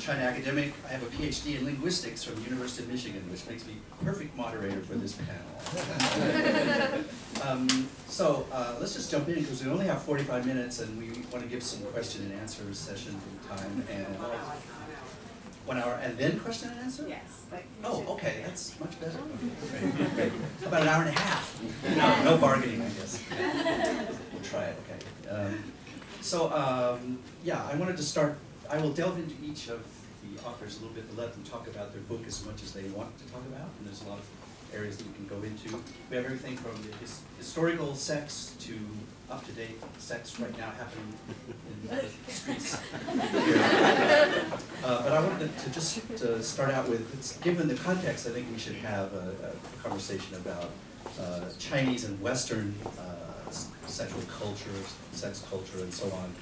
China academic. I have a PhD in linguistics from the University of Michigan, which makes me perfect moderator for this panel. um, so uh, let's just jump in because we only have 45 minutes and we want to give some question and answer session time and one hour and then question and answer? Yes. oh, okay, that's much better. Great, great. About an hour and a half? No, no bargaining, I guess. We'll try it, okay. Um, so, um, yeah, I wanted to start, I will delve into each of the authors a little bit and let them talk about their book as much as they want to talk about, and there's a lot of areas that we can go into. We have everything from the his, historical sex to up-to-date sex right now happening in the streets. uh, but I wanted to just to start out with, given the context, I think we should have a, a conversation about uh, Chinese and Western uh, sexual culture, sex culture, and so on.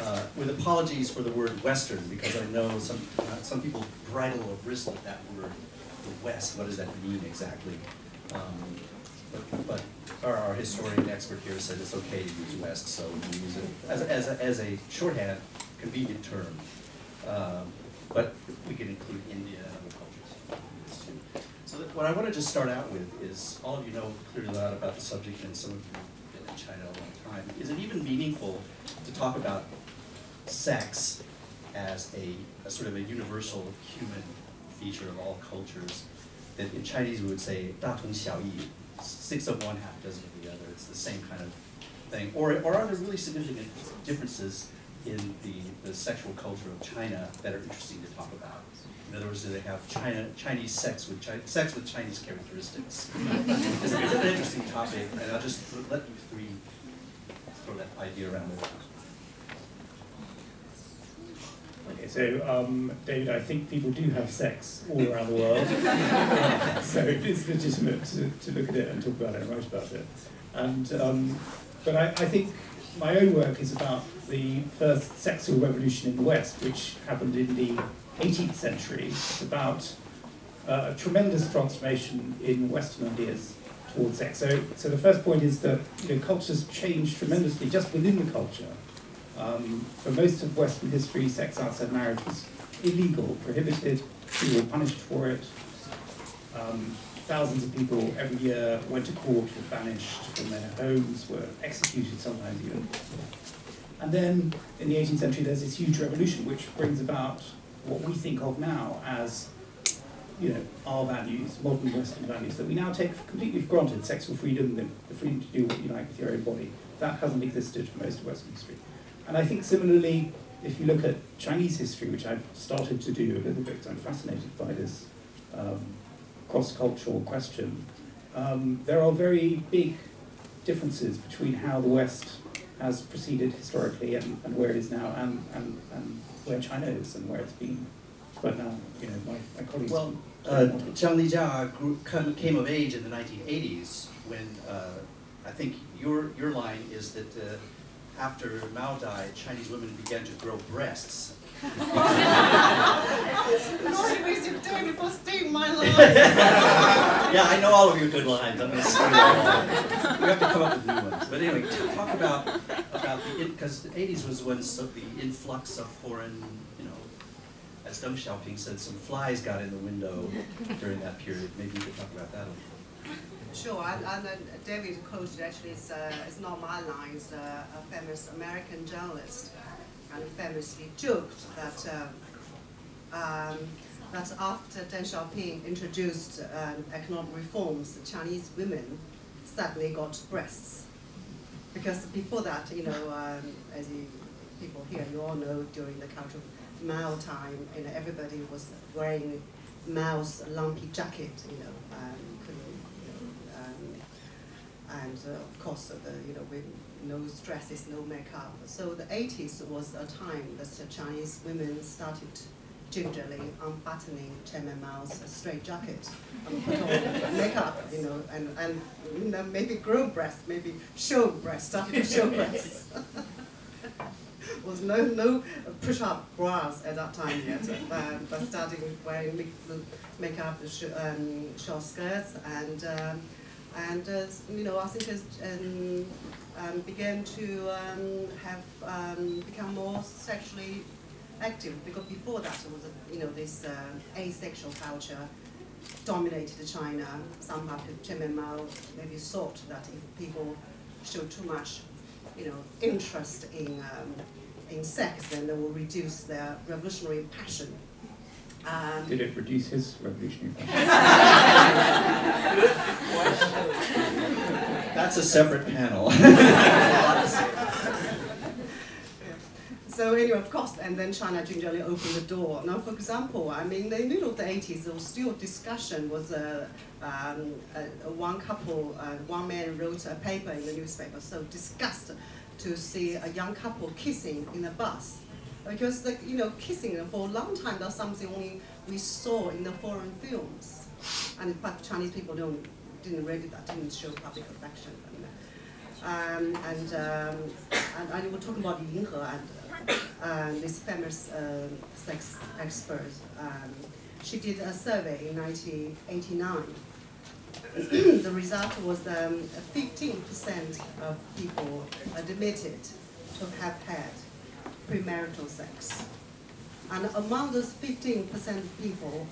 Uh, with apologies for the word Western, because I know some uh, some people bridle or bristle at that word, the West. What does that mean exactly? Um, but, but our, our, historian expert here said it's okay to use West, so we use it as, as, a, as a shorthand, convenient term. Um, but we can include India and other cultures. So what I want to just start out with is, all of you know clearly a lot about the subject, and some of you have been in China a long time. Is it even meaningful to talk about sex as a, a sort of a universal human feature of all cultures? That in Chinese we would say 大同小异, six of one, half dozen of the other. It's the same kind of thing. Or, or are there really significant differences in the, the sexual culture of China that are interesting to talk about? In other words, do they have China, Chinese sex with Chi sex with Chinese characteristics? it's, it's an interesting topic, and I'll just let you three throw that idea around Okay, so um, David, I think people do have sex all around the world, so it's legitimate to, to, look at it and talk about it and write about it. And um, but I, I, think my own work is about the first sexual revolution in the West, which happened in the 18th century. It's about uh, a tremendous transformation in Western ideas towards sex. So, so the first point is that you know, cultures change tremendously just within the culture. Um, for most of Western history, sex outside marriage was illegal, prohibited, people were punished for it. Um, thousands of people every year went to court, were banished from their homes, were executed sometimes even. And then in the 18th century, there's this huge revolution which brings about what we think of now as you know, our values, modern Western values, that we now take completely for granted, sexual freedom, the, the freedom to do what you like with your own body. That hasn't existed for most of Western history. And I think similarly, if you look at Chinese history, which I've started to do a little bit, I'm fascinated by this um, cross-cultural question, um, there are very big differences between how the West has proceeded historically and, and where it is now and, and, and where China is and where it's been. But now, you know, my, my colleagues... Well, uh, Zhang Lijia came of age in the 1980s when uh, I think your, your line is that uh, after Mao died, Chinese women began to grow breasts. Time before stealing my yeah, I know all of your good lines. I'm going to steal them We have to come up with new ones. But anyway, talk about about the because the 80s was when so the influx of foreign, you know, as Deng Xiaoping said, some flies got in the window during that period. Maybe you could talk about that a little. Sure, and, David quoted actually, it's, uh, not my line, it's uh, a famous American journalist, and famously joked that uh, um, that after Deng Xiaoping introduced um, economic reforms, Chinese women suddenly got breasts. Because before that, you know, um, as you, people here, you all know, during the culture of Mao time, you know, everybody was wearing Mao's lumpy jacket, you know, um, and uh, of course, the, you know, with no dresses, no makeup. So the 80s was a time that the Chinese women started gingerly unbuttoning Chairman Mao's straight jacket and put on makeup, you know, and, and you know, maybe grow breasts, maybe show breasts, started to show breasts. was no no push-up bras at that time yet, um, but starting wearing make, makeup, um, short skirts, and um, and uh, you know, think has um, um, began to um, have um, become more sexually active because before that it was a, you know this uh, asexual culture dominated China. Somehow Chairman Mao maybe thought that if people show too much, you know, interest in um, in sex, then they will reduce their revolutionary passion. Um, Did it reduce his revolutionary passion? That's a separate panel. So anyway, of course, and then China gingerly opened the door. Now, for example, I mean, in the middle of the 80s, there was still discussion. Was a, um, a, a one couple, uh, one man wrote a paper in the newspaper, so disgust to see a young couple kissing in a bus, because like you know, kissing for a long time that's something only we saw in the foreign films, and but Chinese people don't didn't really that didn't show public affection. Um, and, um, and I was talking about Yinhe and uh, this famous uh, sex expert. Um, she did a survey in 1989. the result was 15% um, of people admitted to have had premarital sex. And among those 15% of people,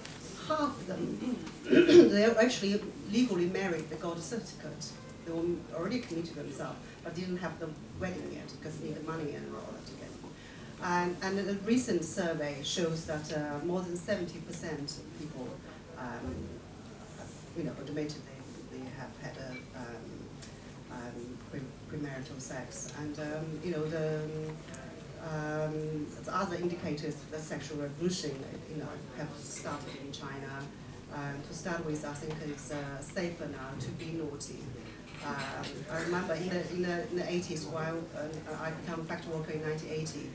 half of them, they're actually legally married, they got a certificate. They were already committed themselves, but didn't have the wedding yet because they needed money and all that to get. And, and a recent survey shows that uh, more than 70% of people, um, you know, admitted they, they have had a um, um, premarital sex. And, um, you know, the, um, the other indicators of the sexual revolution, you know, have started in China. Um, to start with, I think it's uh, safer now to be naughty. Um, I remember in the, in the, in the 80s, while uh, I became a factory worker in 1980,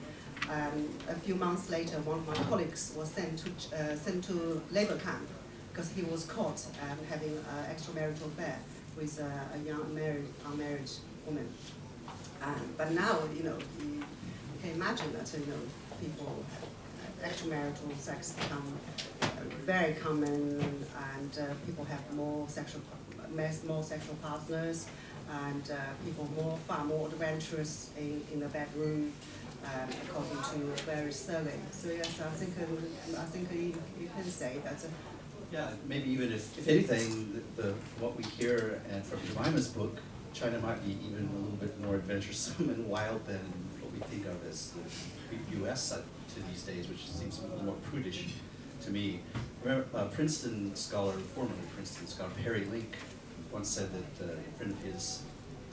um, a few months later, one of my colleagues was sent to, uh, sent to labor camp because he was caught um, having an extramarital affair with uh, a young married, unmarried woman. Um, but now, you know, you, can imagine that, you know, people, extramarital sex become very common and uh, people have more sexual more sexual partners, and uh, people more far more adventurous in, in the bedroom, um, according to various surveys. So yes, I think uh, I think you, you can say that. Uh, yeah, maybe even if, if anything, the, the what we hear and from Jemimah's book, China might be even a little bit more adventuresome and wild than we think of as the U.S. to these days, which seems a little more prudish to me. Remember, uh, Princeton scholar, formerly Princeton scholar Perry Link, once said that uh, a friend of his,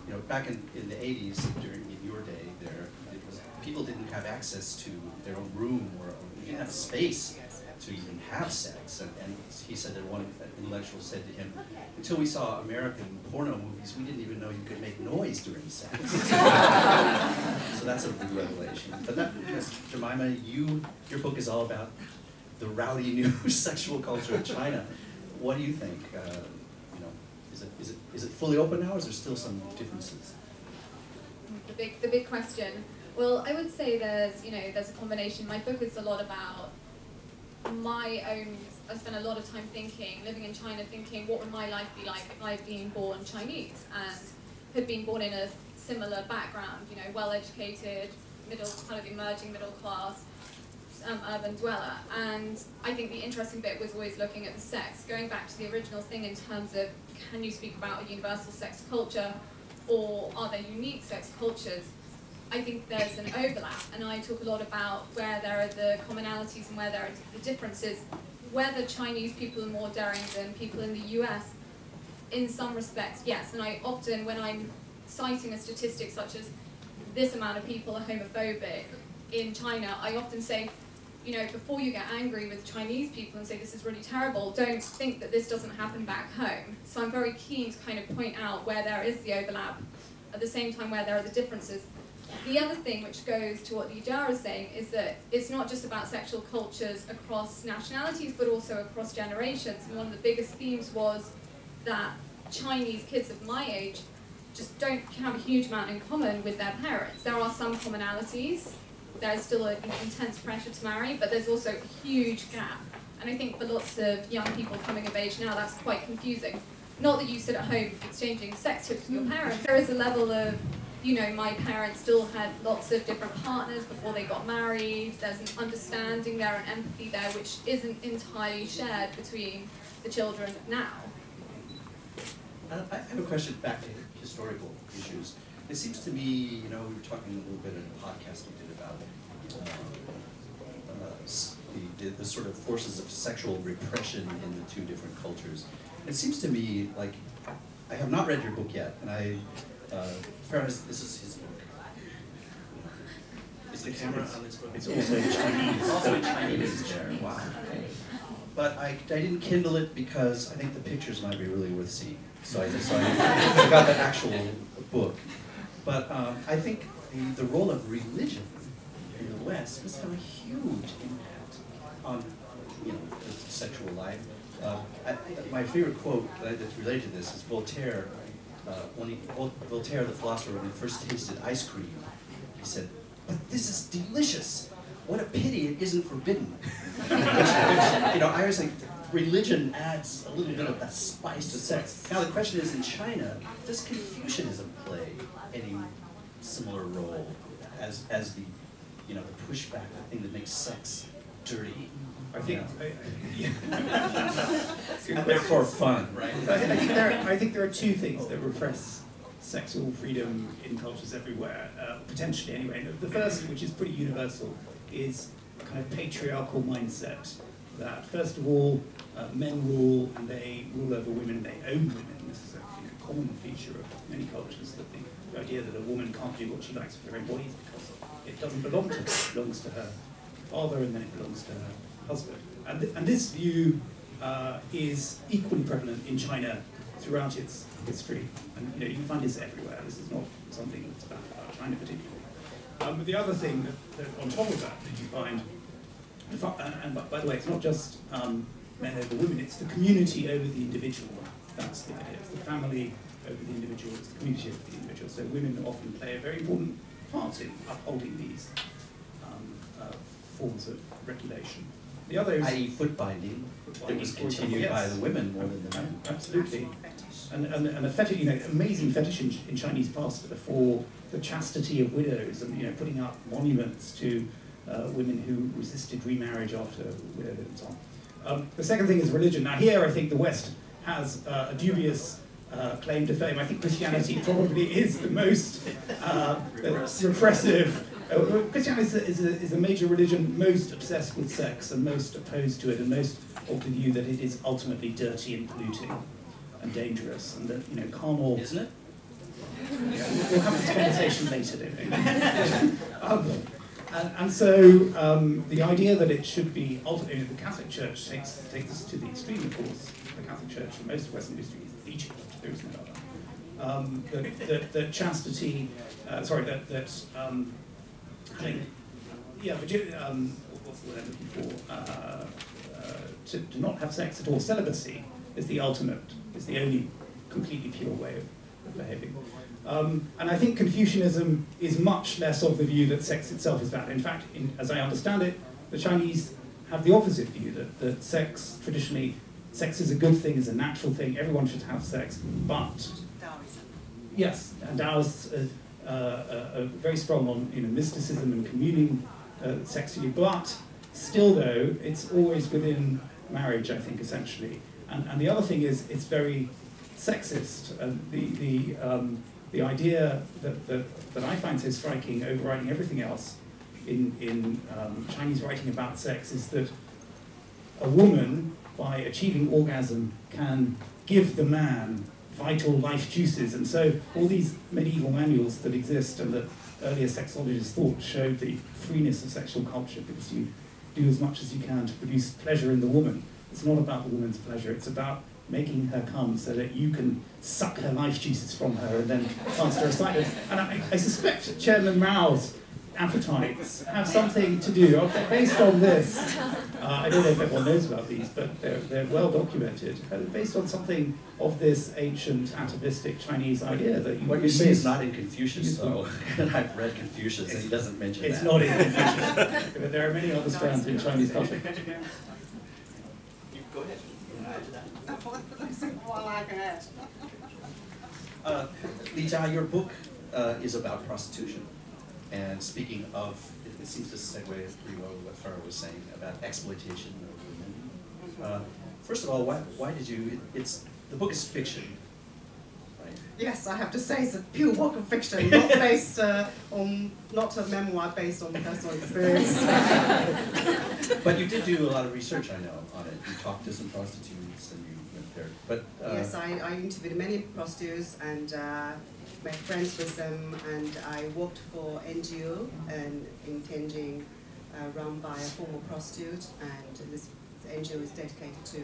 you know, back in, in the 80s, during in your day there, was, people didn't have access to their own room or, or didn't have space to even have sex. And, and he said that one intellectual said to him, until we saw American porno movies, we didn't even know you could make noise during sex. so that's a big revelation. But that, Jemimah, you, your book is all about the rowdy new sexual culture of China. What do you think? Uh, you know, is it, is it, is it fully open now, or is there still some differences? The big, the big question. Well, I would say there's, you know, there's a combination. My book is a lot about my own, I spent a lot of time thinking, living in China, thinking what would my life be like if I had been born Chinese and had been born in a similar background, you know, well educated, middle, kind of emerging middle class, um, urban dweller. And I think the interesting bit was always looking at the sex, going back to the original thing in terms of can you speak about a universal sex culture or are there unique sex cultures? I think there's an overlap, and I talk a lot about where there are the commonalities and where there are the differences. Whether Chinese people are more daring than people in the US, in some respects, yes. And I often, when I'm citing a statistic such as this amount of people are homophobic in China, I often say you know, before you get angry with Chinese people and say this is really terrible, don't think that this doesn't happen back home. So I'm very keen to kind of point out where there is the overlap, at the same time where there are the differences. The other thing which goes to what Lijia is saying is that it's not just about sexual cultures across nationalities, but also across generations. And one of the biggest themes was that Chinese kids of my age just don't have a huge amount in common with their parents. There are some commonalities, there's still an intense pressure to marry, but there's also a huge gap. And I think for lots of young people coming of age now, that's quite confusing. Not that you sit at home exchanging sex tips with your mm. parents. There is a level of you know, my parents still had lots of different partners before they got married. There's an understanding there and empathy there, which isn't entirely shared between the children now. Uh, I have a question back to historical issues. It seems to me, you know, we were talking a little bit in the podcast we did about uh, uh, the, the, the sort of forces of sexual repression in the two different cultures. It seems to me like I have not read your book yet, and I, uh, fairness, this is his book. Is the camera on this book? It's also Chinese. Also in Chinese there, wow. But I, I didn't Kindle it because I think the pictures might be really worth seeing. So I decided, I got the actual book. But um, I think the, the role of religion in the West has had a huge impact on, you know, the sexual life. Uh, I, my favorite quote that- that's related to this is Voltaire, uh, when he, Voltaire, the philosopher, when he first tasted ice cream, he said, but this is delicious. What a pity it isn't forbidden. which, which, you know, I always think religion adds a little bit of that spice to sex. Now the question is, in China, does Confucianism play any similar role as, as the, you know, the pushback, the thing that makes sex dirty? I think, Yeah. I, yeah. And therefore fun, right? I, I think there, I think there are two things that repress sexual freedom in cultures everywhere, uh, potentially anyway. The first, which is pretty universal, is a kind of patriarchal mindset that first of all, uh, men rule and they rule over women, and they own women. This is a you know, common feature of many cultures that the, the idea that a woman can't do what she likes with her own body is because it doesn't belong to her, it belongs to her father and then it belongs to her husband. And, th- and this view uh, is equally prevalent in China throughout its history. And you know, you can find this everywhere. This is not something that's about, about China particularly. Um, but the other thing that, that on top of that that you find, and fi- and, and by, by the way, it's not just um, men over women, it's the community over the individual. That's the idea. It's the family over the individual, it's the community over the individual. So women often play a very important part in upholding these um, uh, forms of regulation. The other is I.e. foot binding, that was for example, continued by the women more than the men. Absolutely. And, and, and a fetish, you know, amazing fetish in, in Chinese past for the chastity of widows and, you know, putting up monuments to uh, women who resisted remarriage after widowhood and so on. Um, the second thing is religion. Now here I think the West has uh, a dubious uh, claim to fame. I think Christianity probably is the most uh, repressive. Uh, Christianity is a, is, a, is a major religion most obsessed with sex and most opposed to it and most of the view that it is ultimately dirty and polluting and dangerous and that, you know, carnal... Isn't it? We'll have this conversation later, don't we? um, and, and so um, the idea that it should be ultimately the Catholic Church takes takes us to the extreme, of course. The Catholic Church in most of Western history is the church. There is no other. Um, that, that, that chastity, uh, sorry, that that um, having, yeah, virgin, um, what's the word I'm looking for? Uh, uh, to, to not have sex at all, celibacy is the ultimate, is the only completely pure way of, behaving. Um, and I think Confucianism is much less of the view that sex itself is bad. In fact, in, as I understand it, the Chinese have the opposite view that, that sex traditionally, sex is a good thing, is a natural thing, everyone should have sex, but Yes, and Taoists are, uh, very strong on you know, mysticism and communing uh, sexually, but still, though, it's always within marriage, I think, essentially. And, and the other thing is, it's very sexist. The, the, um, the idea that, that, that I find so striking, overriding everything else in, in um, Chinese writing about sex, is that a woman, by achieving orgasm, can give the man vital life juices. And so all these medieval manuals that exist and that earlier sexologists thought showed the freeness of sexual culture because you do as much as you can to produce pleasure in the woman. It's not about the woman's pleasure, it's about making her come so that you can suck her life juices from her and then cast her aside. And I, I suspect Chairman Mao's appetites have something to do, based on this, uh, I don't know if everyone knows about these, but they're, they're well documented, uh, based on something of this ancient atavistic Chinese idea that you What you say is not in Confucius, though. I've read Confucius, and he doesn't mention that. It's not in Confucius, but there are many other strands in Chinese culture. Go ahead. You wanna add to that? Well, I can add. Uh, Lijia, your book uh, is about prostitution. And speaking of, it, it seems to segue pretty well with what Farah was saying about exploitation of women. Uh, first of all, why, why did you, it, it's, the book is fiction, right? Yes, I have to say it's a pure work of fiction, not based uh, on, not a memoir based on personal experience. But you did do a lot of research, I know, on it. You talked to some prostitutes and you went there, but, uh, yes, I, I interviewed many prostitutes and made friends with them, and I worked for NGO and in Tianjin, uh, run by a former prostitute, and this NGO is dedicated to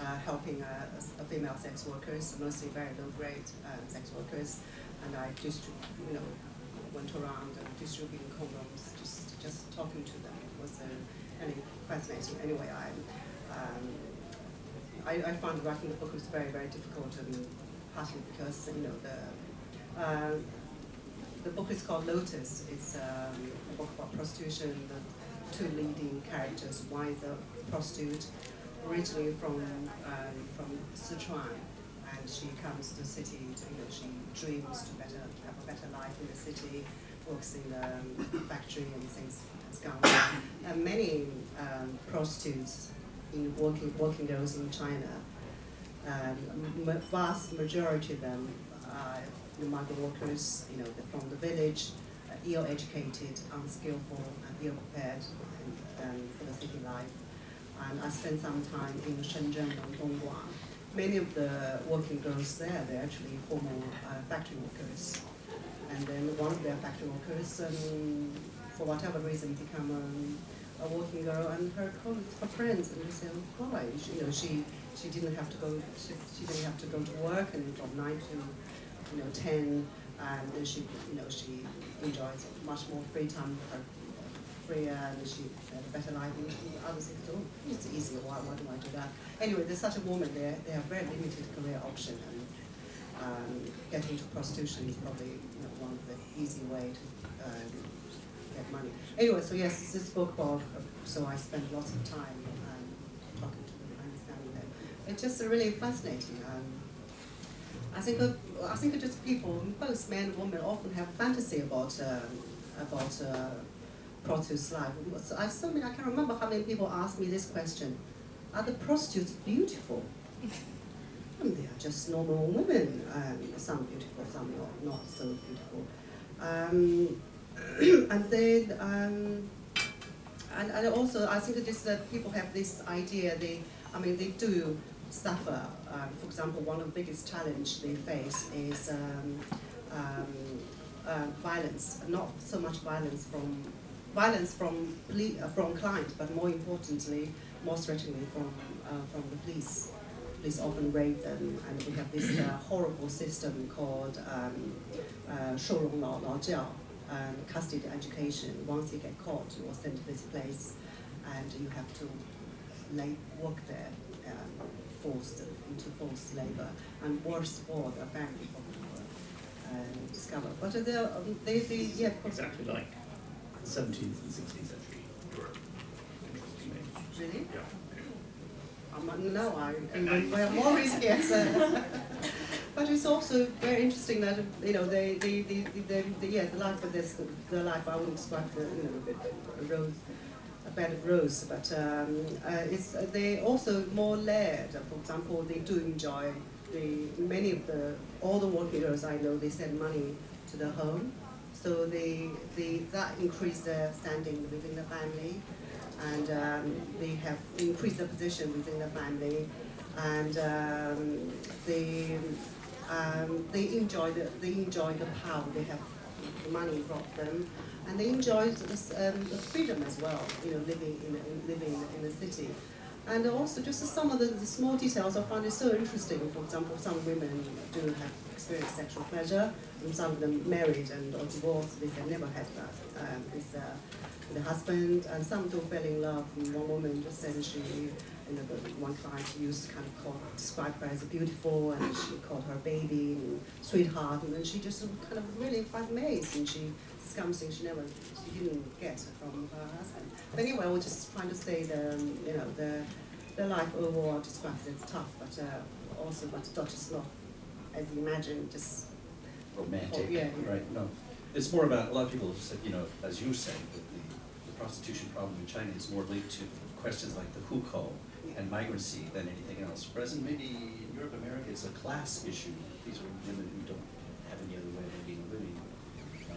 uh, helping uh, s- female sex workers, mostly very low grade uh, sex workers, and I just you know, went around and distributing condoms, just just talking to them. It was uh, really fascinating. Anyway, I. Um, I, I found writing the book was very, very difficult, and partly because you know the uh, the book is called Lotus. It's um, a book about prostitution. The two leading characters. One is a prostitute, originally from um, from Sichuan, and she comes to the city. To, you know, she dreams to better have a better life in the city. Works in the um, factory and things has gone. And many um, prostitutes in working working girls in China, um, vast majority of them the migrant workers. You know, from the village, uh, ill-educated, unskillful, and ill-prepared um, for the city life. And I spent some time in Shenzhen and Dongguan. Many of the working girls there, they're actually former uh, factory workers. And then one of their factory workers, um, for whatever reason, become um, a working girl, and her colleagues, her friends, and they say, why? You know, she she didn't have to go. She, she didn't have to go to work, and from nine to you know ten, and then she you know she enjoys much more free time. Her freer, and she had a better life. And others think, oh, it's easier. Why, why do I do that? Anyway, there's such a woman. there, they have very limited career option, and um, getting into prostitution is probably you know, one of the easy way to um, get money. Anyway, so yes, this book about, so I spent lots of time um, talking to them, understanding them. It's just a really fascinating. Um, I think of, I think just people, both men and women, often have fantasy about um, about uh, prostitutes' life. So I so many, I can remember how many people asked me this question: Are the prostitutes beautiful? And they are just normal women. Um, some beautiful, some not, not so beautiful. Um, and then, um, and, and also, I think that this, uh, people have this idea, they, I mean, they do suffer. Um, for example, one of the biggest challenges they face is um, um, uh, violence, not so much violence from violence from uh, from clients, but more importantly, most threateningly from uh, from the police. Police often rape them, and we have this uh, horrible system called um, uh, um, custody education. Once you get caught, you are sent to this place, and you have to like, work there. Um, forced into forced labor, and worse of all, the family probably were uh, discovered. But they, um, they, they, yeah, of course, Exactly like 17th and 16th century Europe. Really. Yeah. Um, no, I even wear more risk yes. uh, but it's also very interesting that you know they, they, they, they, they yeah the life of this the life I wouldn't describe the you know bit a rose bed rose, but um, uh, it's uh, they also more layered. For example, they do enjoy the many of the all the working girls I know they send money to the home, so they, they that increase their standing within the family and um, they have increased their position within the family, and um, they um, they enjoy the they enjoy the power they have. The money brought them, and they enjoyed this, um, the freedom as well. You know, living in, in living in the city. And also, just some of the, the small details I find it so interesting. For example, some women do have experienced sexual pleasure, and some of them married and or divorced. They have never had that. Um, uh, the husband, and some do fell in love. And one woman just said she, you know, one client used to kind of call, describe her as a beautiful, and she called her baby and sweetheart, and then she just kind of really quite amazed, and she something she never, she didn't get from her husband. But anyway, I was just trying to say the, you know, the, the life overall describes it's tough, but uh, also, but just not as you imagine, just romantic, Oh, yeah, yeah. right? No, it's more about, a lot of people have said, you know, as you were saying, that the, the prostitution problem in China is more linked to questions like the hukou and migrancy than anything else. Whereas maybe in Europe, America, it's a class issue. These are women who don't have any other way of making a living. Uh,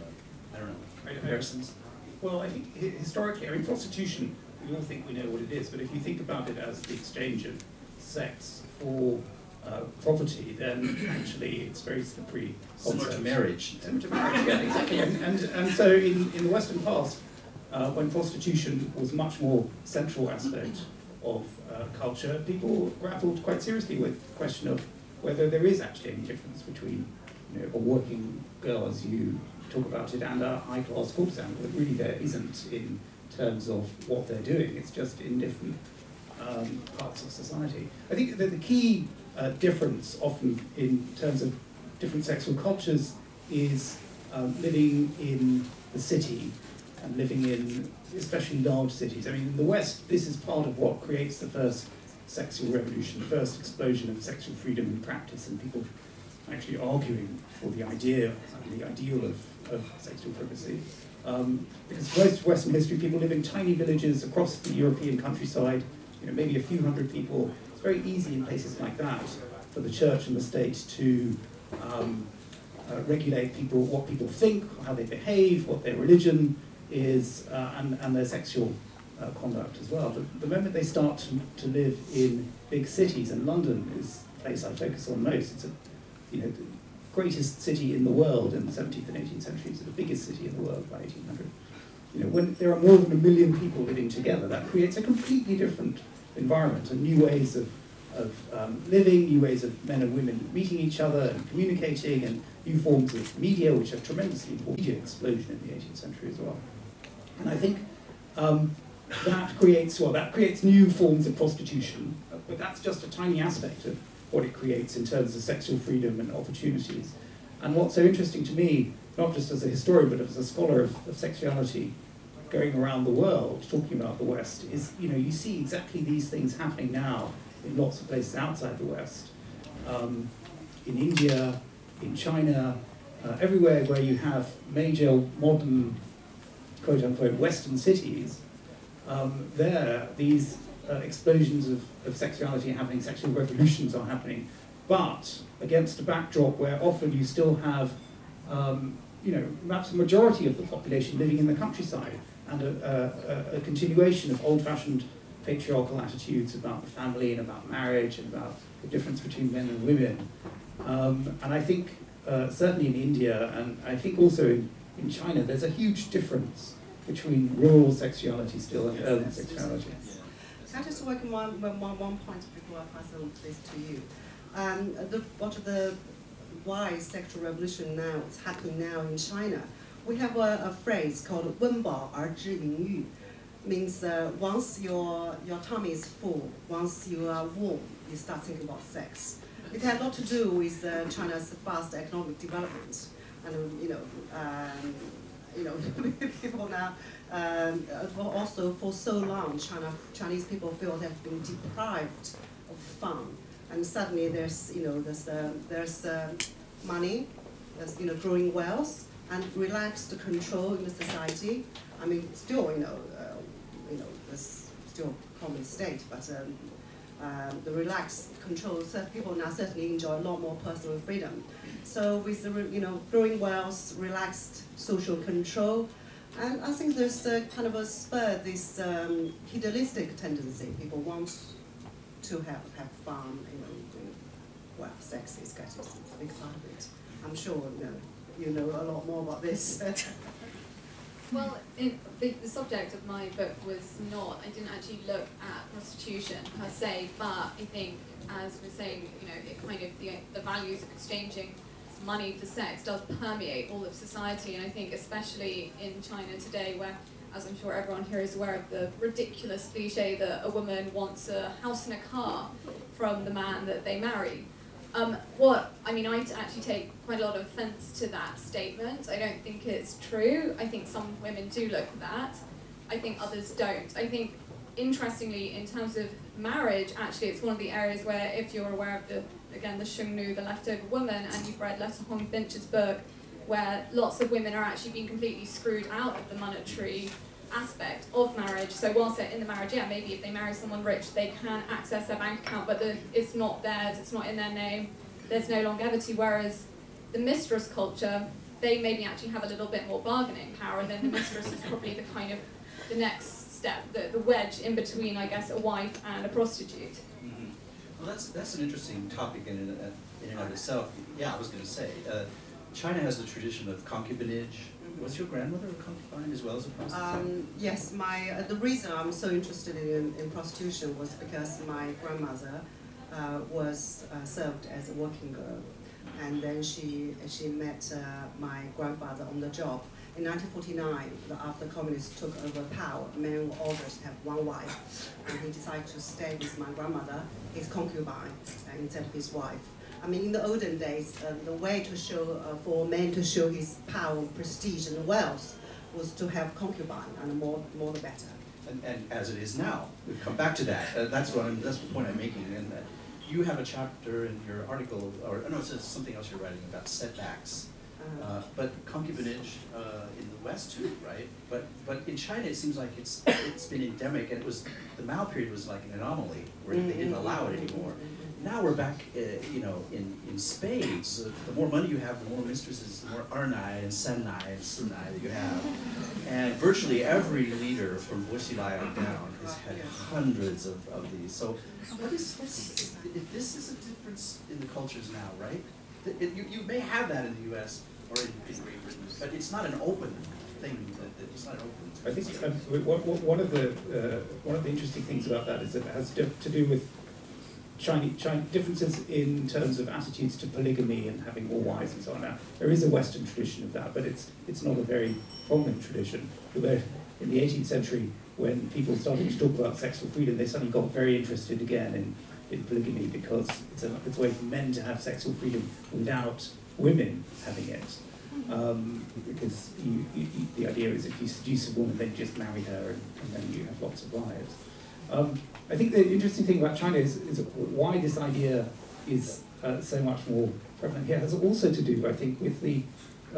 I don't know, I- I- comparisons? Well, I think historically, I mean, prostitution, we all think we know what it is, but if you think about it as the exchange of sex for uh, property, then actually it's very slippery. Similar to marriage. Similar to marriage, yeah, exactly. And, and, and so in, in the Western past, uh, when prostitution was much more central aspect of uh, culture, people grappled quite seriously with the question of whether there is actually any difference between you know, a working girl, as you talk about it, and a high-class courtesan. But really there isn't in terms of what they're doing. It's just in different um, parts of society. I think that the key uh, difference often in terms of different sexual cultures is um, living in the city and living in especially large cities. I mean, in the West, this is part of what creates the first sexual revolution, the first explosion of sexual freedom in practice, and people actually arguing for the idea and the ideal of, of sexual privacy. Um, because most of Western history, people live in tiny villages across the European countryside, you know, maybe a few hundred people. It's very easy in places like that for the church and the state to um, uh, regulate people, what people think, how they behave, what their religion is, uh, and, and their sexual uh, conduct as well. But the moment they start to, to live in big cities, and London is the place I focus on most, it's a, you know, greatest city in the world in the 17th and 18th centuries, the biggest city in the world by 1800. You know, when there are more than a million people living together, that creates a completely different environment and new ways of, of um, living, new ways of men and women meeting each other and communicating, and new forms of media, which are tremendously important. Media explosion in the 18th century as well. And I think um, that creates, well, that creates new forms of prostitution, but that's just a tiny aspect of what it creates in terms of sexual freedom and opportunities. And what's so interesting to me, not just as a historian, but as a scholar of, of sexuality, going around the world talking about the West, is you know you see exactly these things happening now in lots of places outside the West, um, in India, in China, uh, everywhere where you have major modern quote unquote Western cities, um, there these uh, explosions of, of sexuality are happening, sexual revolutions are happening, but against a backdrop where often you still have, um, you know, perhaps a majority of the population living in the countryside and a, a, a continuation of old-fashioned patriarchal attitudes about the family and about marriage and about the difference between men and women. Um, and I think uh, certainly in India and I think also in, in China, there's a huge difference between rural sexuality still and urban sexuality. yes. Can I just work on one, one, one one point before I pass on this to you? Um, the, what are the why sexual revolution now is happening now in China? We have a, a phrase called 温饱而知淫欲, means uh, once your your tummy is full, once you are warm, you start thinking about sex. It had a lot to do with uh, China's fast economic development, and you know, um, you know, people now um, uh, also for so long, China, Chinese people feel they've been deprived of fun, and suddenly there's, you know, there's, uh, there's uh, money, there's, you know, growing wealth, and relaxed control in the society. I mean, still, you know, uh, you know, there's still communist state, but um, um, the relaxed control, so people now certainly enjoy a lot more personal freedom. So with the, you know, growing wealth, relaxed social control, and I think there's a kind of a spur, this um, hedonistic tendency. People want to have, have fun, you know, well, sex is getting a big part of it. I'm sure, you know, you know a lot more about this. Well, the, the subject of my book was not, I didn't actually look at prostitution per se, but I think, as we're saying, you know, it kind of, the, the values of exchanging money for sex does permeate all of society, and I think especially in China today, where, as I'm sure everyone here is aware of, the ridiculous cliche that a woman wants a house and a car from the man that they marry. Um, what I mean, I actually take quite a lot of offence to that statement. I don't think it's true. I think some women do look at that. I think others don't. I think, interestingly, in terms of marriage, actually, it's one of the areas where, if you're aware of the again the Shengnu, the leftover woman, and you've read Leta Hong Fincher's book, where lots of women are actually being completely screwed out of the monetary aspect of marriage. So whilst they're in the marriage, yeah, maybe if they marry someone rich, they can access their bank account, but the, it's not theirs, it's not in their name. There's no longevity. Whereas the mistress culture, they maybe actually have a little bit more bargaining power, and then the mistress is probably the kind of the next step, the, the wedge in between, I guess, a wife and a prostitute. Well, that's, that's an interesting topic in and, in and of itself. Yeah, I was gonna say, uh, China has the tradition of concubinage. Was your grandmother a concubine as well as a prostitute? Um, yes, my uh, the reason I'm so interested in, in prostitution was because my grandmother uh, was uh, served as a working girl, and then she she met uh, my grandfather on the job. In 1949, after the- communists took over power, men were ordered to have one wife, and he decided to stay with my grandmother, his concubine, instead of his wife. I mean, in the olden days, uh, the way to show uh, for a man to show his power, prestige, and wealth was to have concubine, and the more more the better. And, and as it is now, we come back to that. Uh, that's what I'm, that's the point I'm making. And uh, you have a chapter in your article, or no, it's something else you're writing about setbacks. Uh, but concubinage uh, in the West too, right? But but in China, it seems like it's it's been endemic, and it was the Mao period was like an anomaly where they didn't allow it anymore. Now we're back, uh, you know, in, in spades. Uh, the more money you have, the more mistresses, the more ernai and sannai and sinai that you have. And virtually every leader from Bo Xilai on down has had hundreds of, of these. So what is, if this is a difference in the cultures now, right? It- you, you may have that in the US or in, in but it's not an open thing, that, that it's not an open. I think um, one- of the uh, one of the interesting things about that is that it has to, do with Chinese, Chinese differences in terms of attitudes to polygamy and having more wives and so on. Now there is a Western tradition of that, but it's it's not a very prominent tradition. Although in the 18th century, when people started to talk about sexual freedom, they suddenly got very interested again in, in polygamy because it's a, it's a way for men to have sexual freedom without women having it. Um, because you, you, the idea is if you seduce a woman, then you just marry her and, and then you have lots of wives. Um, I think the interesting thing about China is, is why this idea is uh, so much more prevalent here has also to do, I think, with the,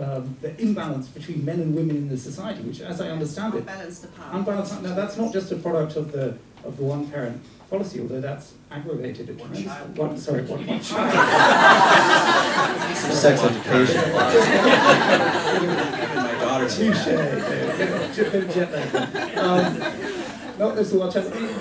um, the imbalance between men and women in the society, which, as I understand it, Unbalanced power. unbalanced. Now, that's not just a product of the of the one parent policy, although that's aggravated it One tremendously. One, sorry, one, one child. Sex education. Even my daughter. Touche. Bit of jet lag. Um, not just the one.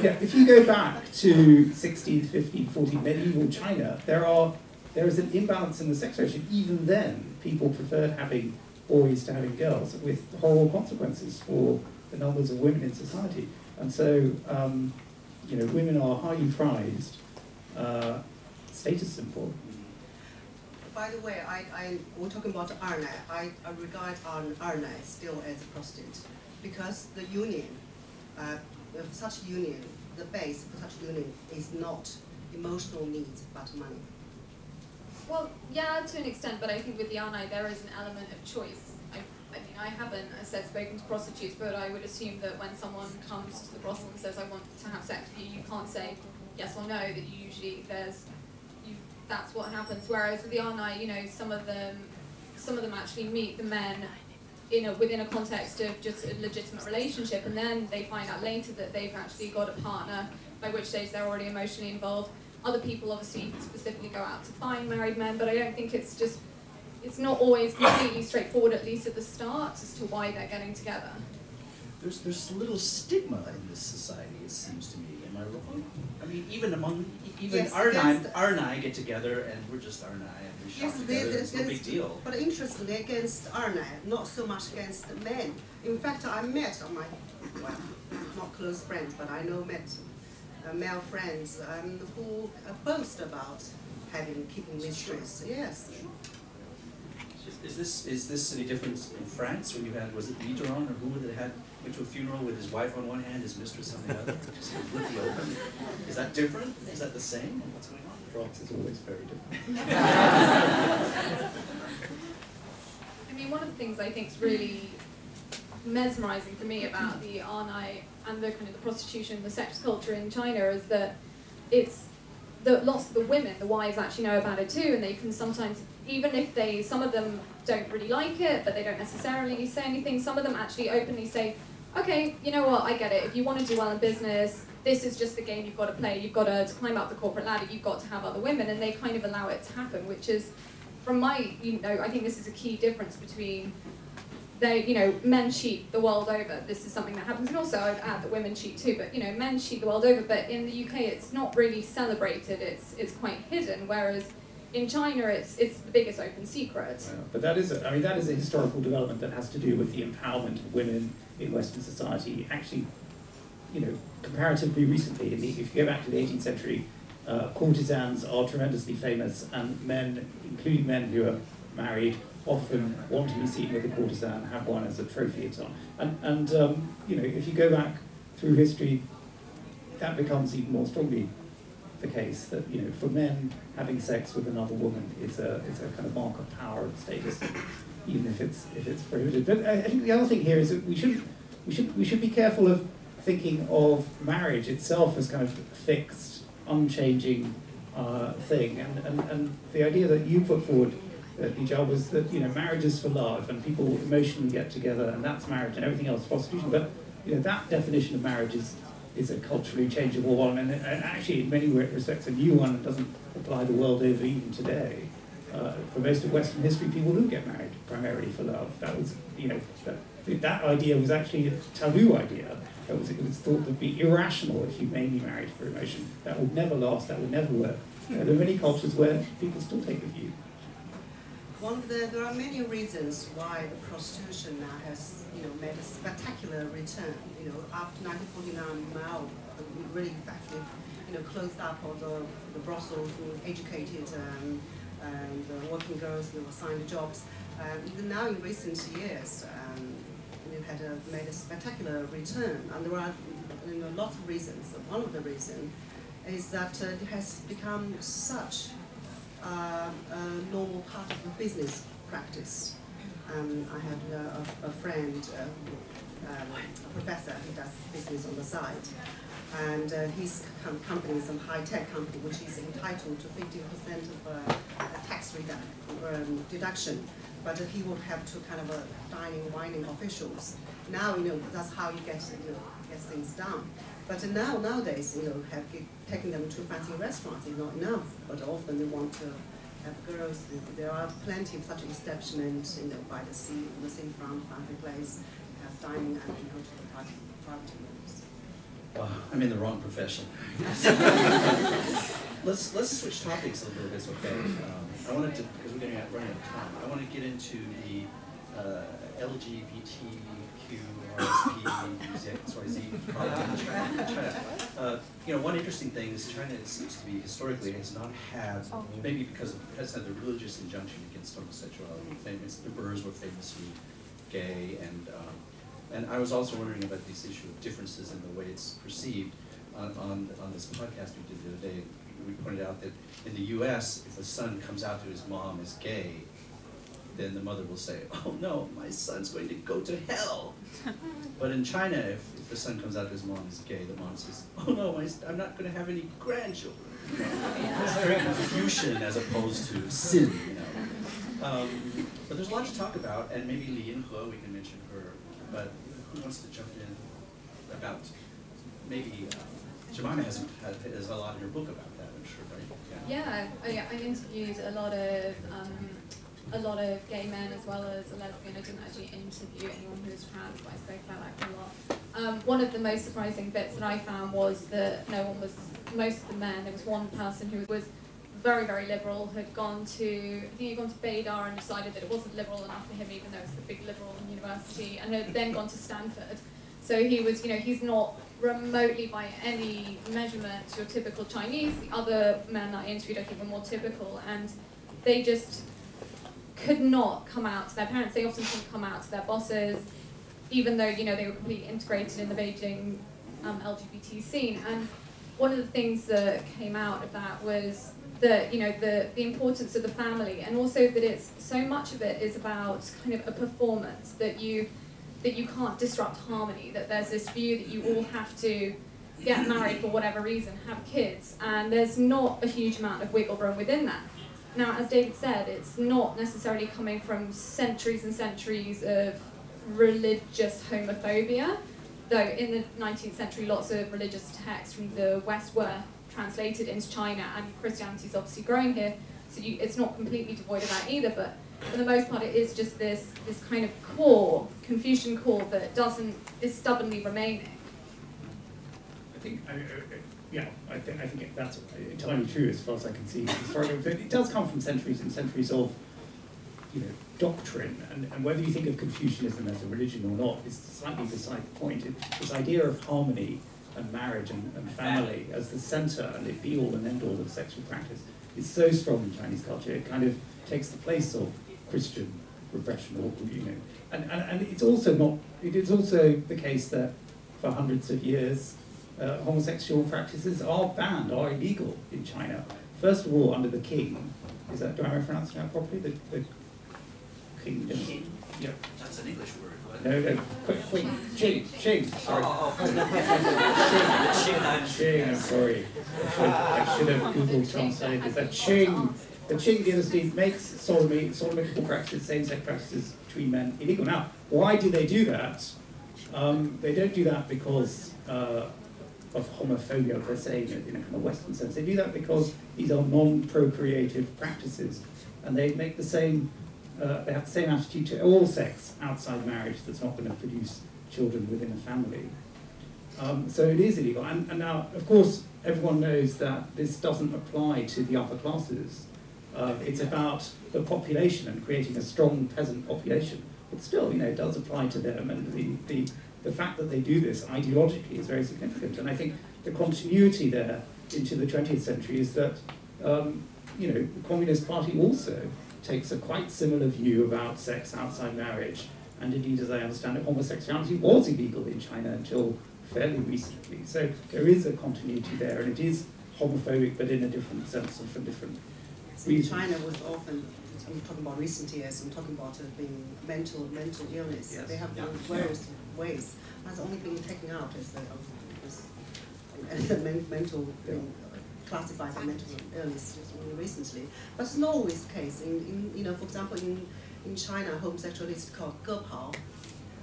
Yeah, if you go back to 16, 15, 14 medieval China, there are there is an imbalance in the sex ratio. Even then, people preferred having boys to having girls, with horrible consequences for the numbers of women in society. And so, um, you know, women are highly prized uh, status symbol. By the way, I, I, we're talking about Arne. I, I regard Arne, Arne still as a prostitute because the union, uh, of such union, the base for such union is not emotional needs but money. Well, yeah, to an extent, but I think with the Ernai there is an element of choice. I, mean, I haven't, as I said, spoken to prostitutes, but I would assume that when someone comes to the brothel and says, I want to have sex with you, you can't say yes or no, that you usually, there's, you, that's what happens. Whereas with the Ernai, you know, some of them, some of them actually meet the men in a, within a context of just a legitimate relationship, and then they find out later that they've actually got a partner, by which stage they're already emotionally involved. Other people obviously specifically go out to find married men, but I don't think it's just, it's not always completely straightforward, at least at the start, as to why they're getting together. There's, there's a little stigma in this society, it seems to me. Am I wrong? I mean, even among, even Yes, our and against- I, our and I get together and we're just our and I and we shop Yes, together. there- It's no big deal. But interestingly, against Arne, not so much against the men. In fact, I met on my, well, not close friends, but I know met uh, male friends um, who uh, boast about having keeping mistress. Yes. Is, is this is this any different in France when you had was it Mitterrand or who that had went to a funeral with his wife on one hand, his mistress on the other, just completely open? Is that different? Is that the same? What's going on? France is always very different. I mean, one of the things I think is really mesmerizing for me about the Ernai and the kind of the prostitution, the sex culture in China is that it's the lots of the women, the wives actually know about it too, and they can sometimes, even if they, some of them don't really like it, but they don't necessarily say anything. Some of them actually openly say, okay, you know what, I get it. If you want to do well in business, this is just the game you've got to play. You've got to, to climb up the corporate ladder. You've got to have other women, and they kind of allow it to happen, which is, from my, you know, I think this is a key difference between they, you know, men cheat the world over. This is something that happens, and also I'd add that women cheat too. But you know, men cheat the world over. But in the UK, it's not really celebrated. It's it's quite hidden. Whereas in China, it's it's the biggest open secret. But that is, a, I mean, that is a historical development that has to do with the empowerment of women in Western society. Actually, you know, comparatively recently, the, if you go back to the 18th century, uh, courtesans are tremendously famous, and men, including men who are married, often want to be seen with a courtesan, have one as a trophy and so on. And, and um, you know, if you go back through history, that becomes even more strongly the case that you know, for men, having sex with another woman is a is a kind of mark of power and status, even if it's if it's prohibited. But I think the other thing here is that we should we should we should be careful of thinking of marriage itself as kind of fixed, unchanging uh, thing, and, and and the idea that you put forward Lijia was that you know marriage is for love and people emotionally get together and that's marriage and everything else is prostitution. But you know that definition of marriage is is a culturally changeable one and, and actually in many respects a new one that doesn't apply the world over even today. Uh, for most of Western history, people do get married primarily for love. That was you know that, that idea was actually a taboo idea. That was, it was thought to be irrational if you mainly married for emotion. That would never last. That would never work. there are many cultures where people still take the view. One of the, there are many reasons why the prostitution now has, you know, made a spectacular return. You know, after 1949, Mao really effective, you know, closed up all the, the brothels and educated um, and uh, working girls, you know, assigned jobs. Um, even now, in recent years, um, know, had a, made a spectacular return, and there are, you know, lots of reasons. One of the reasons is that uh, it has become such uh, a normal part of the business practice. Um, I had a, a friend, uh, um, a professor who does business on the side, and uh, his com company is some high-tech company which is entitled to 50% of uh, tax um, deduction, but he would have to kind of a dining, wining officials. Now, you know, that's how you get, you know, get things done. But now, nowadays, you know, have taking them to fancy restaurants is not enough, but often they want to have girls. There are plenty of such establishments, you know, by the sea, on the seafront, family place, have dining and you go to the party, party rooms. Wow, I'm in the wrong profession. let's let's switch topics a little bit, okay? Um, I wanted to because we're getting out running out of time. I want to get into the uh, LGBTQ uh, you know, one interesting thing is China seems to be historically has not had, oh. maybe because it has had the religious injunction against homosexuality. Famous, the Burrs were famously gay, and um, and I was also wondering about this issue of differences in the way it's perceived. On, on, on this podcast we did the other day, we pointed out that in the U.S., if a son comes out to his mom as gay, then the mother will say, oh no, my son's going to go to hell. but in China, if, if the son comes out his mom is gay, the mom says, oh no, my, I'm not going to have any grandchildren. it's very Confucian as opposed to sin, you know. Um, but there's a lot to talk about, and maybe Li Yinhe, we can mention her, but who wants to jump in about maybe, uh, Jemimah has, has a lot in her book about that, I'm sure, right? Yeah, yeah I, I interviewed a lot of um, a lot of gay men as well as a lesbian. I didn't actually interview anyone who was trans, but I spoke about that a lot. Um, one of the most surprising bits that I found was that no one was, most of the men, there was one person who was very, very liberal, had gone to, I think he'd gone to Beida and decided that it wasn't liberal enough for him, even though it's the big liberal university, and had then gone to Stanford. So he was, you know, he's not remotely by any measurement your typical Chinese. The other men that I interviewed I think were more typical, and they just could not come out to their parents. They often couldn't come out to their bosses, even though you know they were completely integrated in the Beijing um, LGBT scene. And one of the things that came out of that was that you know the the importance of the family, and also that it's so much of it is about kind of a performance that you that you can't disrupt harmony. That there's this view that you all have to get married for whatever reason, have kids, and there's not a huge amount of wiggle room within that. Now, as David said, it's not necessarily coming from centuries and centuries of religious homophobia, though in the 19th century lots of religious texts from the West were translated into China and Christianity is obviously growing here, so you, it's not completely devoid of that either, but for the most part it is just this, this kind of core, Confucian core that doesn't, is stubbornly remaining. I think, I, Yeah, I think, I think that's entirely true as far as I can see. It does come from centuries and centuries of, you know, doctrine, and, and whether you think of Confucianism as a religion or not is slightly beside the point. It, this idea of harmony and marriage and, and family as the centre and the be all and end all of sexual practice is so strong in Chinese culture, it kind of takes the place of Christian repression, or, you know, and, and, and it's also not, it is also the case that for hundreds of years, uh, homosexual practices are banned, are illegal in China. First of all, under the king, is that, do I pronounce that properly? The, the kingdom? King? Yeah. That's an English word. but- No, no, quick, quick, Qing, Qing, sorry. Oh, oh, Qing, Qing, I'm sorry. I should, I should have Google translated this. The Qing, the Qing dynasty makes sodomy, sodomitical practices, same-sex practices between men illegal. Now, why do they do that? Um, they don't do that because uh, of homophobia per se, in a in a kind of Western sense. They do that because these are non-procreative practices, and they make the same. Uh, they have the same attitude to all sex outside marriage that's not going to produce children within a family. Um, so it is illegal. And, and now, of course, everyone knows that this doesn't apply to the upper classes. Uh, it's about the population and creating a strong peasant population. But still, you know, it does apply to them. And the, the, the fact that they do this ideologically is very significant. And I think the continuity there into the 20th century is that, um, you know, the Communist Party also takes a quite similar view about sex outside marriage. And indeed, as I understand it, homosexuality was illegal in China until fairly recently. So there is a continuity there, and it is homophobic, but in a different sense and for different So reasons. China was often, I'm talking about recent years, I'm talking about uh, being mental mental illness. Yes. They have Yeah. various ways. That's only been taken out as the, as, as the men, mental being classified as mental illness just only recently. But it's not always the case. In, in you know, for example, in in China, homosexuality is called gepao.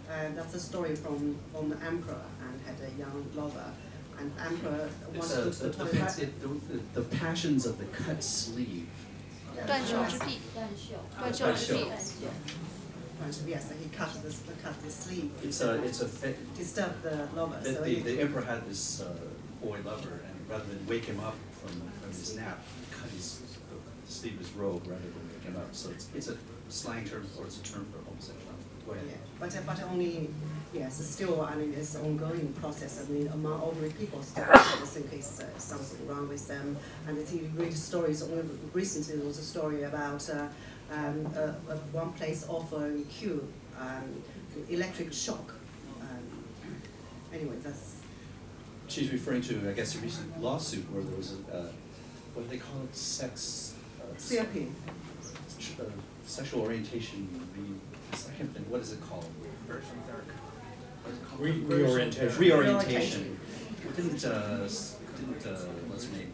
Uh, that's a story from from the emperor and had a young lover, and emperor It's wanted a, to go to the, the the, toilet. it- the, the passions of the cut sleeve. 断袖之癖，断袖，断袖之癖， 断袖。Yes, he cut the cut the sleeve. It's a, it's a, fit- disturb the lover. the, so the, the emperor had this, uh, boy lover, and rather than wake him up from, from his nap, he cut his, sleeve of his robe rather than wake him up. So it's, it's a slang term, or it's a term for homosexuality. Go ahead. yeah, but uh, but only yes, it's still I mean it's an ongoing process. I mean among ordinary people, still I think it's uh, something wrong with them. And I if you read stories, only recently there was a story about uh, um, uh, uh, one place offering cure um, electric shock. Um, anyway, that's She's referring to, I guess, a recent lawsuit where there was a, uh, what do they call it, sex? uh, CRP. uh, Sexual orientation, re, I can't what is it called? What is it? Re- reorientation. Reorientation. Didn't, uh, s- didn't, uh, what's her name?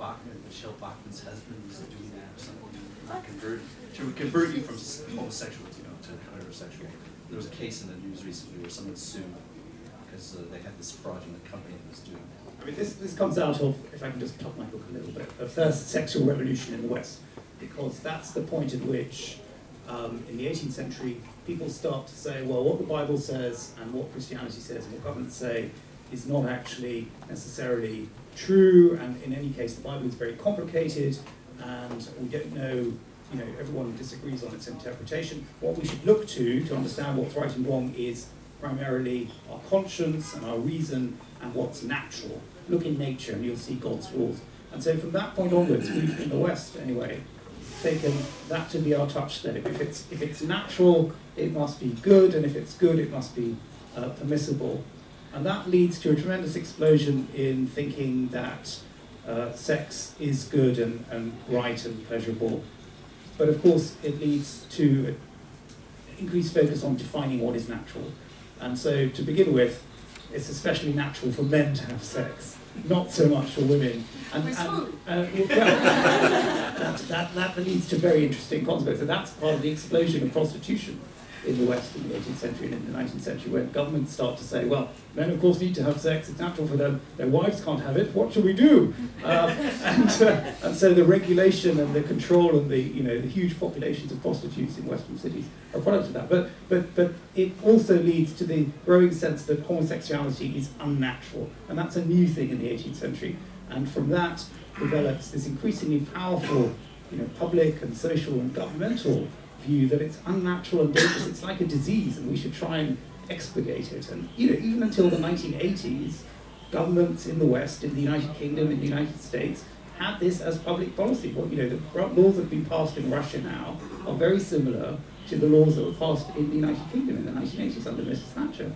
Bachmann, Michele Bachmann's husband was doing that or something, to convert, to convert you from homosexual, you know, to heterosexual. There was a case in the news recently where someone sued because uh, they had this fraudulent company that was doing that. I mean, this, this comes out of, if I can just plug my book a little bit, the first sexual revolution in the West, because that's the point at which, um, in the 18th century, people start to say, well, what the Bible says and what Christianity says and what governments say is not actually necessarily true, and in any case, the Bible is very complicated, and we don't know, you know, everyone disagrees on its interpretation. What we should look to to understand what's right and wrong is primarily our conscience and our reason and what's natural. Look in nature and you'll see God's rules. And so from that point onwards, we've, in the West anyway, taken that to be our touchstone. If it's, if it's natural, it must be good, and if it's good, it must be uh, permissible. And that leads to a tremendous explosion in thinking that uh, sex is good and, and right and pleasurable. But of course, it leads to increased focus on defining what is natural. And so, to begin with, it's especially natural for men to have sex, not so much for women. And, and, uh, well, that, that, that leads to very interesting consequences. And that's part of the explosion of prostitution in the West in the 18th century and in the 19th century, when governments start to say, well, men of course need to have sex, it's natural for them, their wives can't have it, what shall we do? Um, and, uh, and so the regulation and the control and the, you know, the huge populations of prostitutes in Western cities are a product of that. But, but, but it also leads to the growing sense that homosexuality is unnatural, and that's a new thing in the 18th century. And from that develops this increasingly powerful you know, public and social and governmental view that it's unnatural and dangerous. It's like a disease, and we should try and expurgate it. And you know, even until the 1980s, governments in the West, in the United Kingdom, in the United States, had this as public policy. What you know, the laws that have been passed in Russia now are very similar to the laws that were passed in the United Kingdom in the 1980s under Mrs. Thatcher.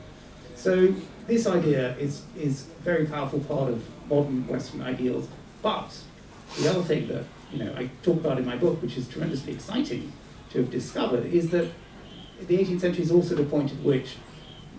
So this idea is is a very powerful part of modern Western ideals. But the other thing that you know I talk about in my book, which is tremendously exciting to have discovered, is that the 18th century is also the point at which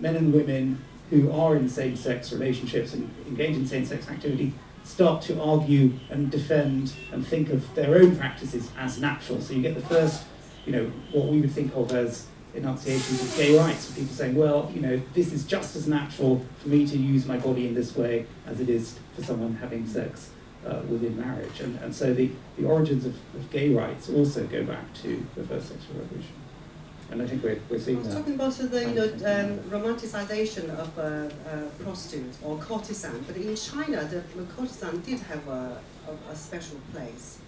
men and women who are in same-sex relationships and engage in same-sex activity start to argue and defend and think of their own practices as natural. So you get the first, you know, what we would think of as enunciations of gay rights, people saying, well, you know, this is just as natural for me to use my body in this way as it is for someone having sex uh, within marriage. And, and so the, the origins of, of gay rights also go back to the first sexual revolution. And I think we're, we're I seeing was that. talking about the you know, um, romanticization of a, a prostitute or courtesan, but in China, the, courtesan did have a, a, a special place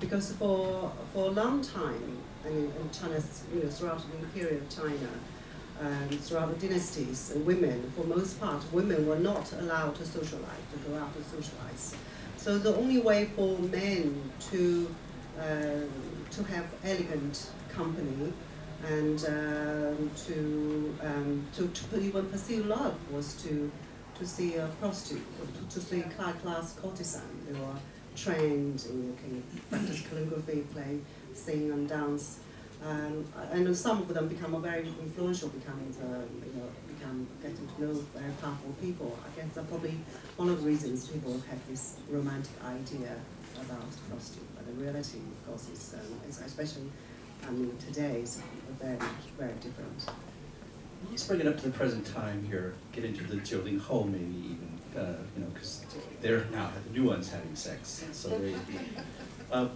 because for for a long time, I mean, in China's you know throughout the imperial China, um, throughout the dynasties, women, for most part, women were not allowed to socialize, to go out to socialize. So the only way for men to um to have elegant company and um, to, um, to to even pursue love was to to see a prostitute, to, to see a class courtesan. who were trained in can practice calligraphy, play, sing and dance. Um, and some of them become a very influential, become the, you know, become getting to know very powerful people. I guess that's probably one of the reasons people have this romantic idea about prostitute. But the reality, of course, is, um, especially I mean, today is very, very different. Let's bring it up to the present time here, get into the Jiulinghou maybe even, uh, you know, because they're now, the new ones having sex, so they, uh,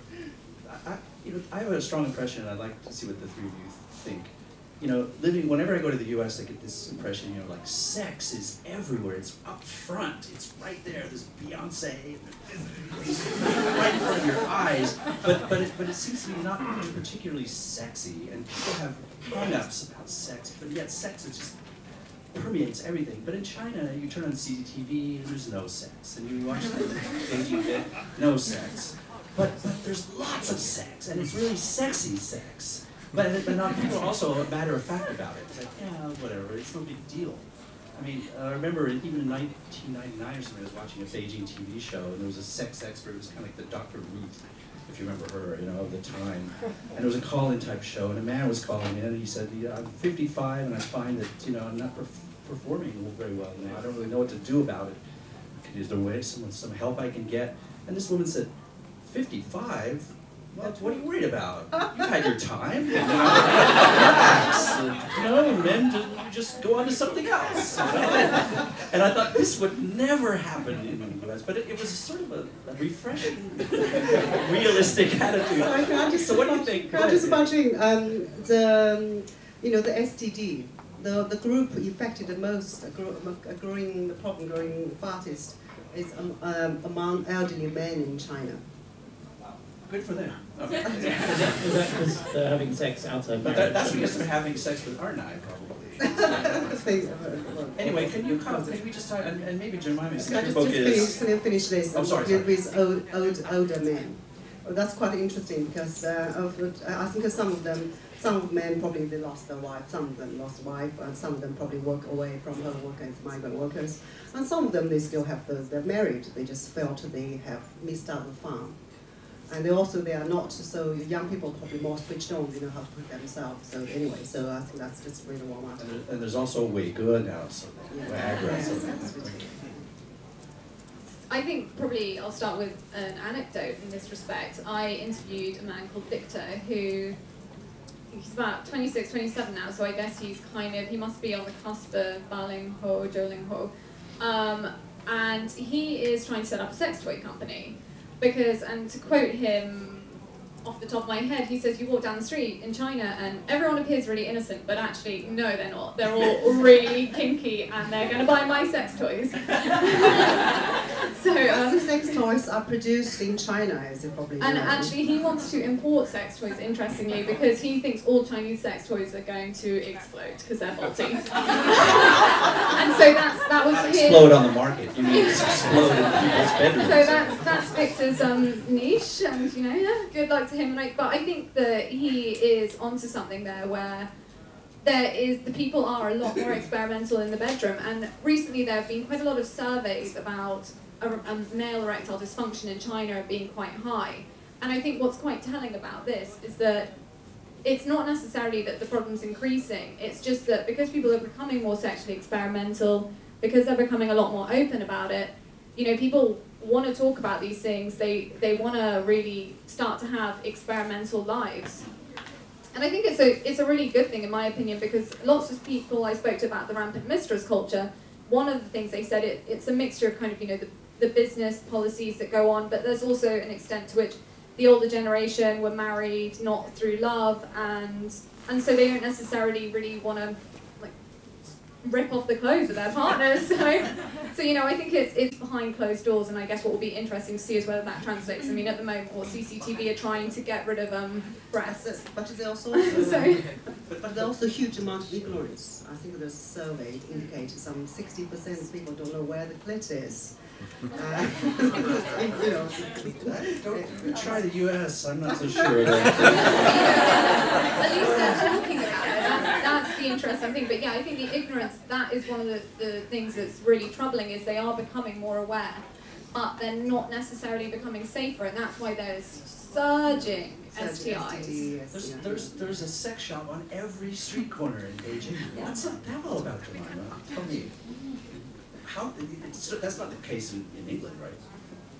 I, you know, I have a strong impression, I'd like to see what the three of you think. You know, living, whenever I go to the US, I get this impression, you know, like sex is everywhere, it's up front, it's right there, there's Beyonce, right in front of your eyes, but, but it, but it seems to be not particularly sexy, and people have hang-ups about sex, but yet sex is just permeates everything. But in China, you turn on CCTV and there's no sex, and you watch the Beijing bit, no sex. But, but there's lots of sex, and it's really sexy sex. But, but now people are also a matter of fact about it. It's like, yeah, whatever, it's no big deal. I mean, I remember in- even in 1999 or something, I was watching a Beijing TV show, and there was a sex expert, it was kind of like the Dr. Ruth, if you remember her, you know, of the time. And it was a call-in type show, and a man was calling in, and he said, yeah, I'm 55, and I find that, you know, I'm not perf- performing very well, know, I don't really know what to do about it. Is there a way, some, some help I can get? And this woman said, 55? What, what are you worried about? You've had your time. You know, relax. You know, men just, just go on to something else. you know? And I thought this would never happen in the US, but it, it was sort of a, a refreshing, realistic attitude. So I can just, So what do you think? Can I just imagine um, the, um, you know, the STD, the, the group affected the most, uh, grow, uh, growing, the problem growing fastest is um, um, among elderly men in China. Good for them. Is that because they're having sex outside But marriage? that, that's because they're having sex with ernai, probably. Things- uh, Anyway, can you comment, maybe just talk, and, and maybe Jemimah, Can I since just, your book just finish, is. finish, finish this and sorry, deal sorry. with old, old, older men? Well, that's quite interesting because uh, of, uh, I think some of them, some of men probably they lost their wife, some of them lost wife, and some of them probably work away from home workers, migrant workers, and some of them they still have the, they're married. They just felt they have missed out the fun. And they also they are not so young people are probably more switched on. They know how to put themselves. So anyway, so I think that's just really one matter. And, and there's also Weige now, so Yeah. Viagra. Yes, so- I think probably I'll start with an anecdote in this respect. I interviewed a man called Victor who he's about 26, 27 now, so I guess he's kind of, he must be on the cusp of Balinghou, Joling Ho. Um, and he is trying to set up a sex toy company because, and to quote him off the top of my head, he says you walk down the street in China and everyone appears really innocent, but actually, no, they're not. They're all really kinky and they're going to buy my sex toys. so, Lots um, of sex toys are produced in China, as you probably know. and actually, he wants to import sex toys, interestingly, because he thinks all Chinese sex toys are going to explode because they're faulty. and so that's, that was his. Explode on the market, you mean explode in people's bedrooms. So that's that's Victor's um, niche, and you know, yeah, good luck to him. I, but I think that he is onto something there, where there is the people are a lot more experimental in the bedroom. And recently, there have been quite a lot of surveys about a, a male erectile dysfunction in China being quite high. And I think what's quite telling about this is that it's not necessarily that the problem's increasing. It's just that because people are becoming more sexually experimental, because they're becoming a lot more open about it, you know, people want to talk about these things. They they want to really start to have experimental lives. And I think it's a it's a really good thing in my opinion because lots of people I spoke to about the rampant mistress culture, one of the things they said it, it's a mixture of kind of you know the, the business policies that go on, but there's also an extent to which the older generation were married not through love and and so they don't necessarily really want to rip off the clothes of their partners. So so you know I think it's it's behind closed doors and I guess what will be interesting to see is whether that translates. I mean at the moment what CCTV are trying to get rid of um breasts. But there's also, So- but there's also a huge amount of ignorance. I think there's a survey indicated some 60% of people don't know where the clit is. Uh, you know, Don't try the US, I'm not so sure. At least they're talking about it. That's, that's the interesting thing. But yeah, I think the ignorance, that is one of the, the things that's really troubling is they are becoming more aware, but they're not necessarily becoming safer, and that's why there's surging STIs. There's, there's, there's a sex shop on every street corner in Beijing. What's that all about, Jemimah? Tell me. How, that's not the case in, in England, right?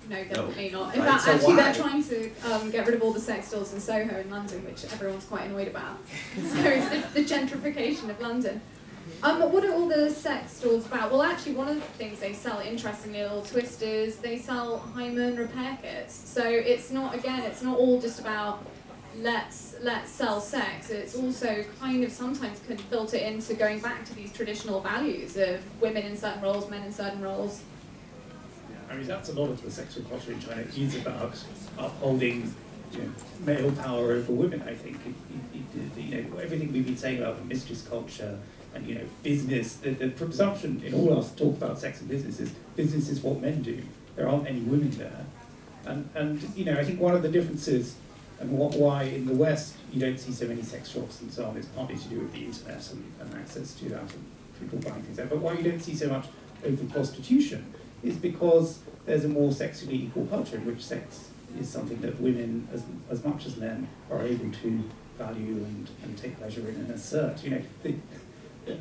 No, definitely not. In Right, fact, so actually, why? they're trying to um, get rid of all the sex dolls in Soho in London, which everyone's quite annoyed about. so it's the, the gentrification of London. Um, but what are all the sex dolls about? Well, actually, one of the things they sell, interestingly, little twisters. they sell hymen repair kits. So it's not, again, it's not all just about let's let's sell sex. It's also kind of sometimes can filter into going back to these traditional values of women in certain roles, men in certain roles. I mean, that's a lot of the sexual culture in China is about upholding you know, male power over women, I think. It, it, it, you know, everything we've been saying about the mistress culture and, you know, business, the, the presumption in all our talk about sex and business is business is what men do. There aren't any women there. And, and you know, I think one of the differences and what, why in the West you don't see so many sex shops and so on is partly to do with the internet and, and access to that and people buying things there. But why you don't see so much over prostitution is because there's a more sexually equal culture in which sex is something that women, as, as much as men, are able to value and, and take pleasure in and assert. You know, the,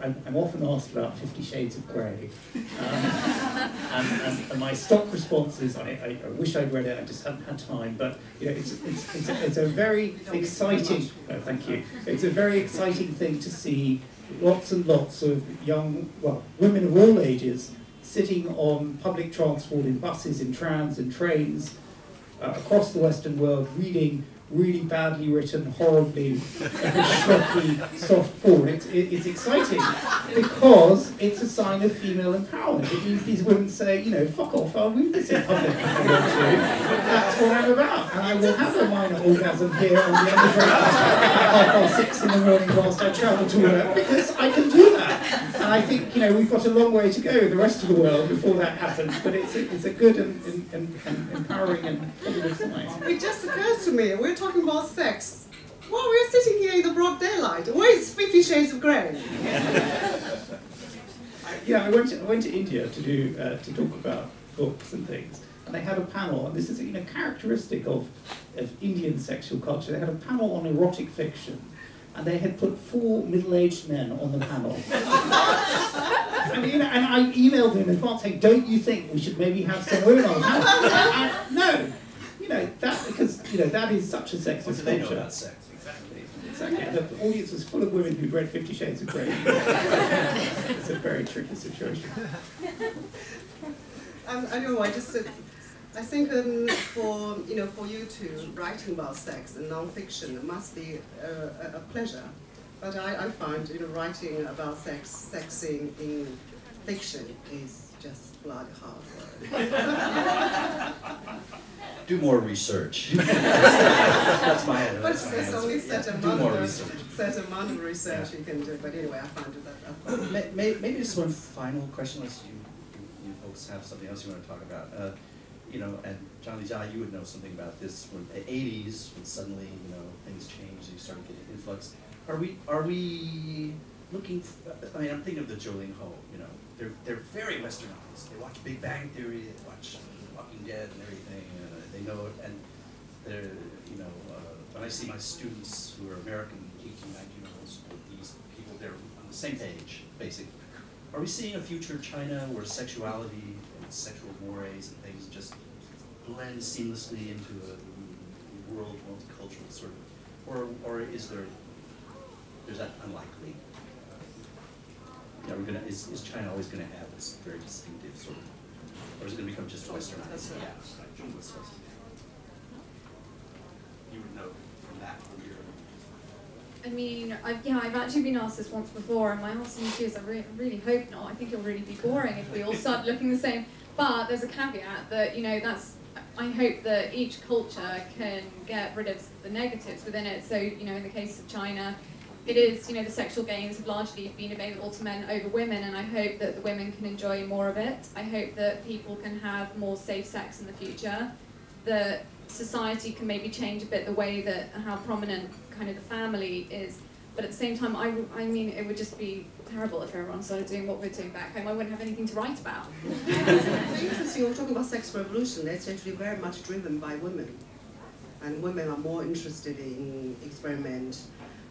I'm, I'm often asked about Fifty Shades of Grey, um, and, and, and my stock response is, I, I, I wish I'd read it, I just hadn't had time, but you know, it's, it's, it's, a, it's a very exciting, thank you, it's a very exciting thing to see lots and lots of young, well, women of all ages sitting on public transport, in buses, in trams, and trains uh, across the Western world, reading really badly written, horribly schlocky soft porn. It's, it, it's exciting because it's a sign of female empowerment. It means these women say, you know, fuck off, I'll read this in public. That's what I'm about. And I will have a minor orgasm here on the underground at half past six in the morning whilst I travel to work because I can do. And I think, you know, we've got a long way to go in the rest of the world before that happens, but it's a, it's a good and, and, and, and empowering and positive sign. It just occurs to me, we're talking about sex. Well, we're sitting here in the broad daylight. Where is Fifty Shades of Grey? Yeah, I went to, I went to India to do uh, to talk about books and things, and they had a panel, and this is you know characteristic of, of Indian sexual culture. They had a panel on erotic fiction, and they had put four middle-aged men on the panel. and, you know, and I emailed him in advance saying, "Don't you think we should maybe have some women on?" And, and, no, you know that because you know that is such a sexist What do they know culture. about sex? Exactly. Exactly. The audience was full of women who'd read Fifty Shades of Grey. it's a very tricky situation. Um, I don't know. I just, uh, I think um, for you know, for you to writing about sex and non-fiction must be a, a pleasure. But I, I find you know writing about sex, sexing in fiction is just bloody hard work. Do more research. That's my, answer. but there's only such Yeah, a amount research. of such amount of research you can do. But anyway, I find it that. May- may- Maybe just one final question, unless you, you- you folks have something else you want to talk about. Uh, You know, and Zhang Lijia, you would know something about this, when the eighties, when suddenly, you know, things changed, you started getting influx. Are we, are we looking, I mean, I'm thinking of the Jiulinghou, you know, they're, they're very westernized. They watch Big Bang Theory, they watch Walking Dead and everything, uh, they know it, and they're, you know, uh, when I see my students who are American, 18, 19 year olds, these people, they're on the same page, basically. Are we seeing a future in China where sexuality and sexual mores and blend seamlessly into a world multicultural sort of, or, or is there, is that unlikely? Yeah, we're gonna, is, is China always gonna have this very distinctive sort of, or is it gonna become just westernized? That's right. Yeah, like, Zhongguo You would know from that, from your. I mean, I've, yeah, I've actually been asked this once before, and my answer to is I re- really hope not. I think it'll really be boring if we all start looking the same. But there's a caveat that, you know, that's, I hope that each culture can get rid of the negatives within it. So, you know, in the case of China, it is, you know, the sexual gains have largely been available to men over women, and I hope that the women can enjoy more of it. I hope that people can have more safe sex in the future, that society can maybe change a bit the way that how prominent kind of the family is. But at the same time, I, I mean, it would just be terrible if everyone started doing what we're doing back home. I wouldn't have anything to write about. Interesting, we're talking about sex revolution, it's actually very much driven by women. And women are more interested in experiment.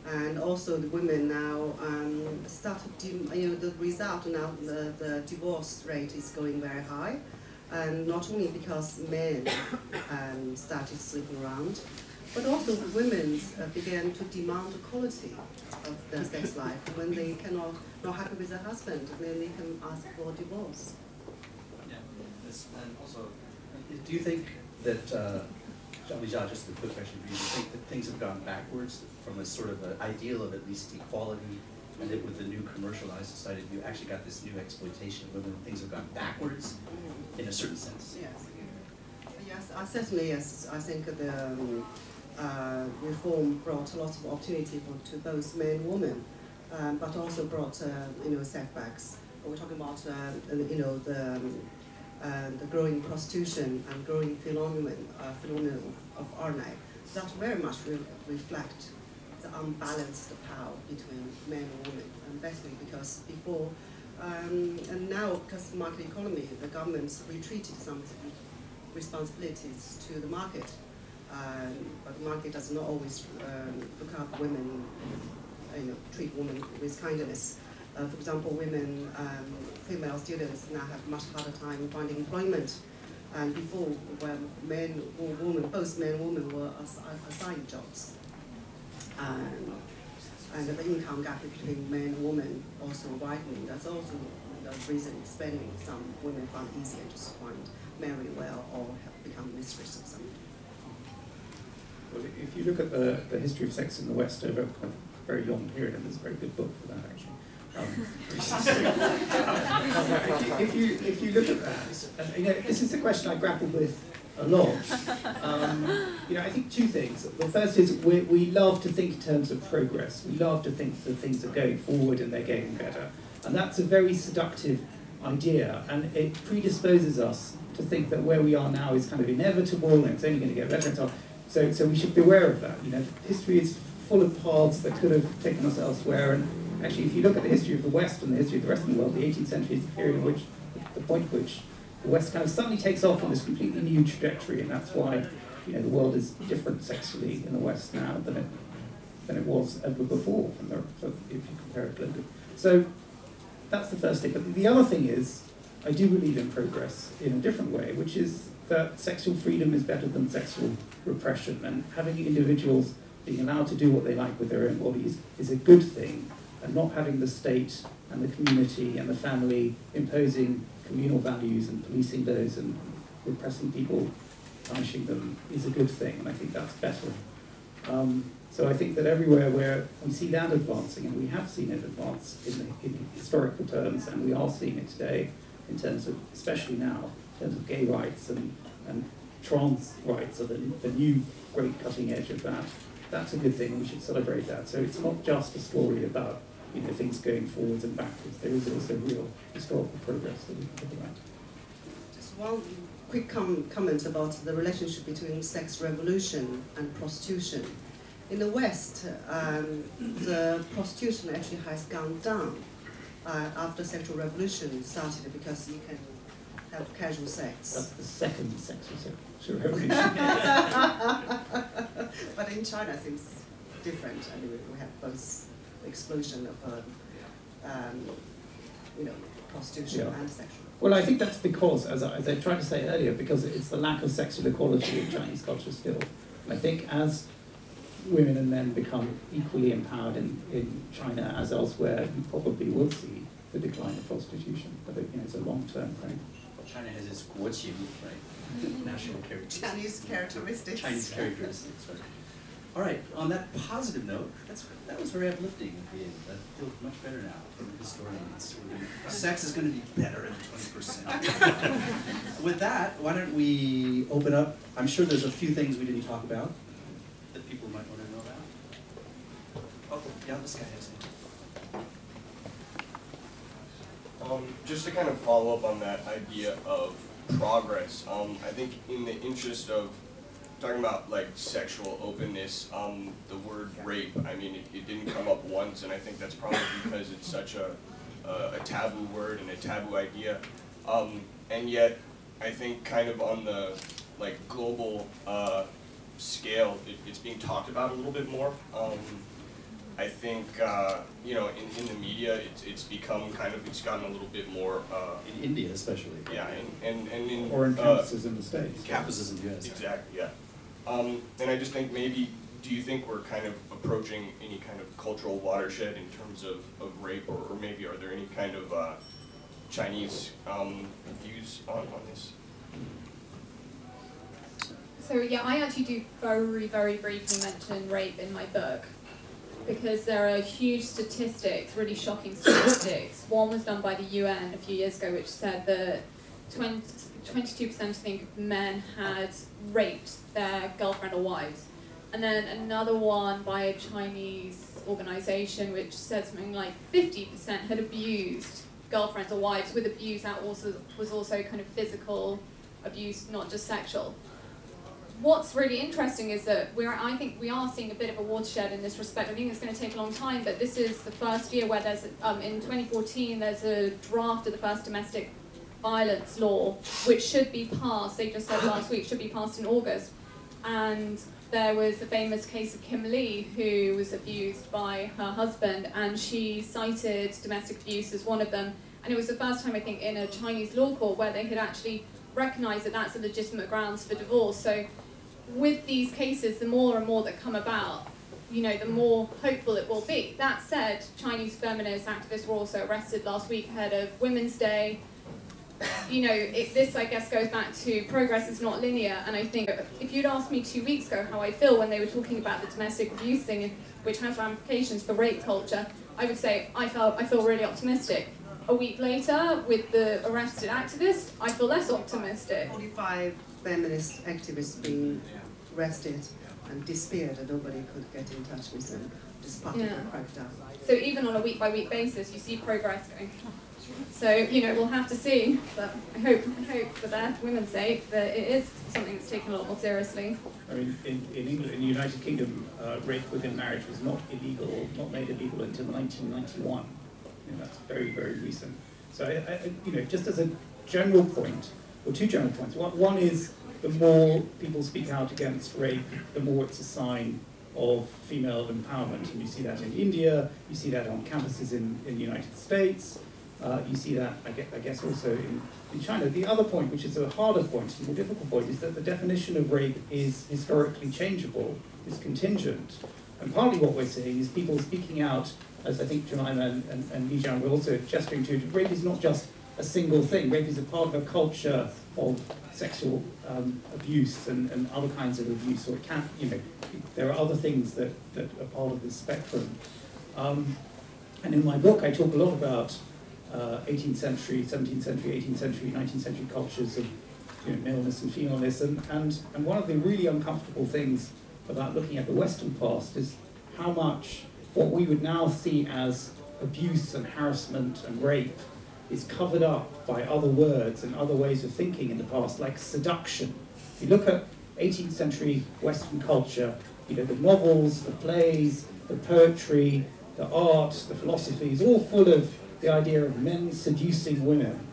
And also the women now um, started, to, you know, the result now, the, the divorce rate is going very high. And not only because men um, started sleeping around, but also women uh, began to demand quality of their sex life. When they cannot, not happy with their husband, then they can ask for divorce. Yeah, and also, do you think that, uh, Zhang Lijia, just a quick question for you, do you think that things have gone backwards from a sort of an ideal of at least equality, and that with the new commercialized society, you actually got this new exploitation of women, things have gone backwards in a certain sense? Yes. Yes, I certainly, yes, I think the um, uh, reform brought a lot of opportunity for, to both men and women, um, but also brought, uh, you know, setbacks. We're talking about, uh, you know, the, um, uh, the growing prostitution and growing phenomenon, uh, phenomenon of ernai. That very much re- reflect the unbalanced power between men and women, and basically because before, um, and now because of market economy, the government's retreated some responsibilities to the market. Um, but the market does not always um, look after women, you know, treat women with kindness. Uh, for example, women, um, female students now have much harder time finding employment. And before, when men or women, both men and women were ass- assigned jobs. And, and the income gap between men and women also widening. That's also the reason spending some women find easier to find marry well or have become mistress of something. Well, if you look at the, the history of sex in the West over a very long period, and there's a very good book for that actually. Um, if, you, if you look at that, you know, this is a question I grapple with a lot. Um, you know, I think two things. The first is we, we love to think in terms of progress. We love to think that things are going forward and they're getting better, and that's a very seductive idea, and it predisposes us to think that where we are now is kind of inevitable and it's only going to get better and so on. So, so we should be aware of that. You know, history is full of paths that could have taken us elsewhere. And actually, if you look at the history of the West and the history of the rest of the world, the 18th century is the period in which, the point at which the West kind of suddenly takes off on this completely new trajectory, and that's why you know the world is different sexually in the West now than it than it was ever before, from the, if you compare it globally. So that's the first thing. But the other thing is, I do believe in progress in a different way, which is that sexual freedom is better than sexual repression, and having individuals being allowed to do what they like with their own bodies is a good thing, and not having the state and the community and the family imposing communal values and policing those and repressing people, punishing them is a good thing, and I think that's better. Um, so I think that everywhere where we see that advancing, and we have seen it advance in, the, in historical terms, and we are seeing it today in terms of, especially now, in terms of gay rights and, and trans rights are the, the new great cutting edge of that. That's a good thing, we should celebrate that. So it's not just a story about you know, things going forwards and backwards. There is also real historical progress that we can talk about. Just one quick com comment about the relationship between sex revolution and prostitution. In the West, um, the prostitution actually has gone down uh, after sexual revolution started because you can have casual sex. That's the second sexual revolution. but in China, it seems different. I mean, we have both explosion of, um, um, you know, prostitution yeah. and sexual. Well, I think that's because, as I, as I tried to say earlier, because it's the lack of sexual equality in Chinese culture still. I think as women and men become equally empowered in, in China as elsewhere, you probably will see the decline of prostitution. But it, you know, it's a long-term thing. Well, China has its guoqing, right? Mm-hmm. National characteristics. Chinese characteristics. Chinese characteristics, right. All right, on that positive note, that's, that was very uplifting. I feel much better now from a historian. sex is going to be better in 20%. With that, why don't we open up? I'm sure there's a few things we didn't talk about that people might want to know about? Oh, yeah, this guy has Um, just to kind of follow up on that idea of progress, um, I think in the interest of talking about like sexual openness, um, the word rape, I mean, it, it, didn't come up once, and I think that's probably because it's such a, a, a taboo word and a taboo idea. Um, and yet, I think kind of on the like global uh, scale, it, it's being talked about a little bit more. Um, I think, uh, you know, in, in the media, it's, it's become kind of, it's gotten a little bit more... Uh, in India especially. Yeah, and, and, and in... Or in uh, campuses uh, in the States. Campuses in the U.S. Exactly, yeah. Um, and I just think maybe, do you think we're kind of approaching any kind of cultural watershed in terms of, of rape, or, or maybe are there any kind of uh, Chinese um, views on, on this? So yeah, I actually do very, very briefly mention rape in my book because there are huge statistics, really shocking statistics. One was done by the UN a few years ago, which said that 22% I think of men had raped their girlfriend or wives. And then another one by a Chinese organization which said something like 50% had abused girlfriends or wives with abuse that also was also kind of physical abuse, not just sexual what's really interesting is that we're, I think we are seeing a bit of a watershed in this respect. I think it's going to take a long time, but this is the first year where there's, um, in 2014, there's a draft of the first domestic violence law, which should be passed, they just said last week, should be passed in August. And there was the famous case of Kim Lee, who was abused by her husband, and she cited domestic abuse as one of them. And it was the first time, I think, in a Chinese law court where they had actually recognise that that's a legitimate grounds for divorce. So with these cases, the more and more that come about, you know, the more hopeful it will be. That said, Chinese feminist activists were also arrested last week ahead of Women's Day. You know, it, this, I guess, goes back to progress is not linear, and I think if you'd asked me two weeks ago how I feel when they were talking about the domestic abuse thing, which has ramifications for rape culture, I would say I felt I feel really optimistic. A week later, with the arrested activist, I feel less optimistic. 45 feminist activists being arrested and disappeared and nobody could get in touch with them despite yeah. the crackdown. So even on a week by week basis, you see progress going. So you know we'll have to see, but I hope I hope for that women's sake that it is something that's taken a lot more seriously. I mean, in, in England, in the United Kingdom, uh, rape within marriage was not illegal, not made illegal until 1991. You know, that's very very recent. So I, I, you know, just as a general point, or two general points. One, one is the more people speak out against rape, the more it's a sign of female empowerment. And you see that in India, you see that on campuses in, in the United States, uh, you see that, I guess, I guess also in, in China. The other point, which is a harder point, a more difficult point, is that the definition of rape is historically changeable, is contingent. And partly what we're seeing is people speaking out, as I think Jemimah and, and, and were also gesturing to, rape is not just a single thing. Rape is a part of a culture of sexual um, abuse and, and other kinds of abuse, or it can, you know, there are other things that, that are part of this spectrum. Um, and in my book, I talk a lot about uh, 18th century, 17th century, 18th century, 19th century cultures of you know, maleness and femaleness. And, and, and one of the really uncomfortable things about looking at the Western past is how much what we would now see as abuse and harassment and rape is covered up by other words and other ways of thinking in the past, like seduction. If you look at 18th century Western culture, you know, the novels, the plays, the poetry, the art, the philosophy is all full of the idea of men seducing women.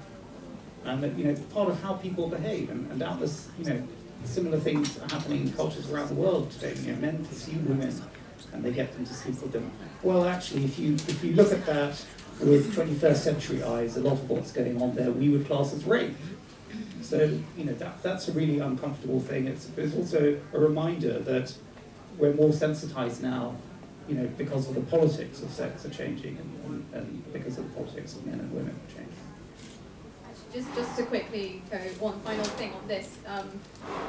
And that, you know, part of how people behave. And, and doubtless, you know, similar things are happening in cultures around the world today. You know, men pursue women and they get them to sleep with them. Well, actually, if you, if you look at that with 21st century eyes, a lot of what's going on there we would class as rape. So, you know, that, that's a really uncomfortable thing. It's, it's also a reminder that we're more sensitized now you know, because of the politics of sex are changing and, and, and because of the politics of men and women are changing. Just, just to quickly go one final thing on this, um,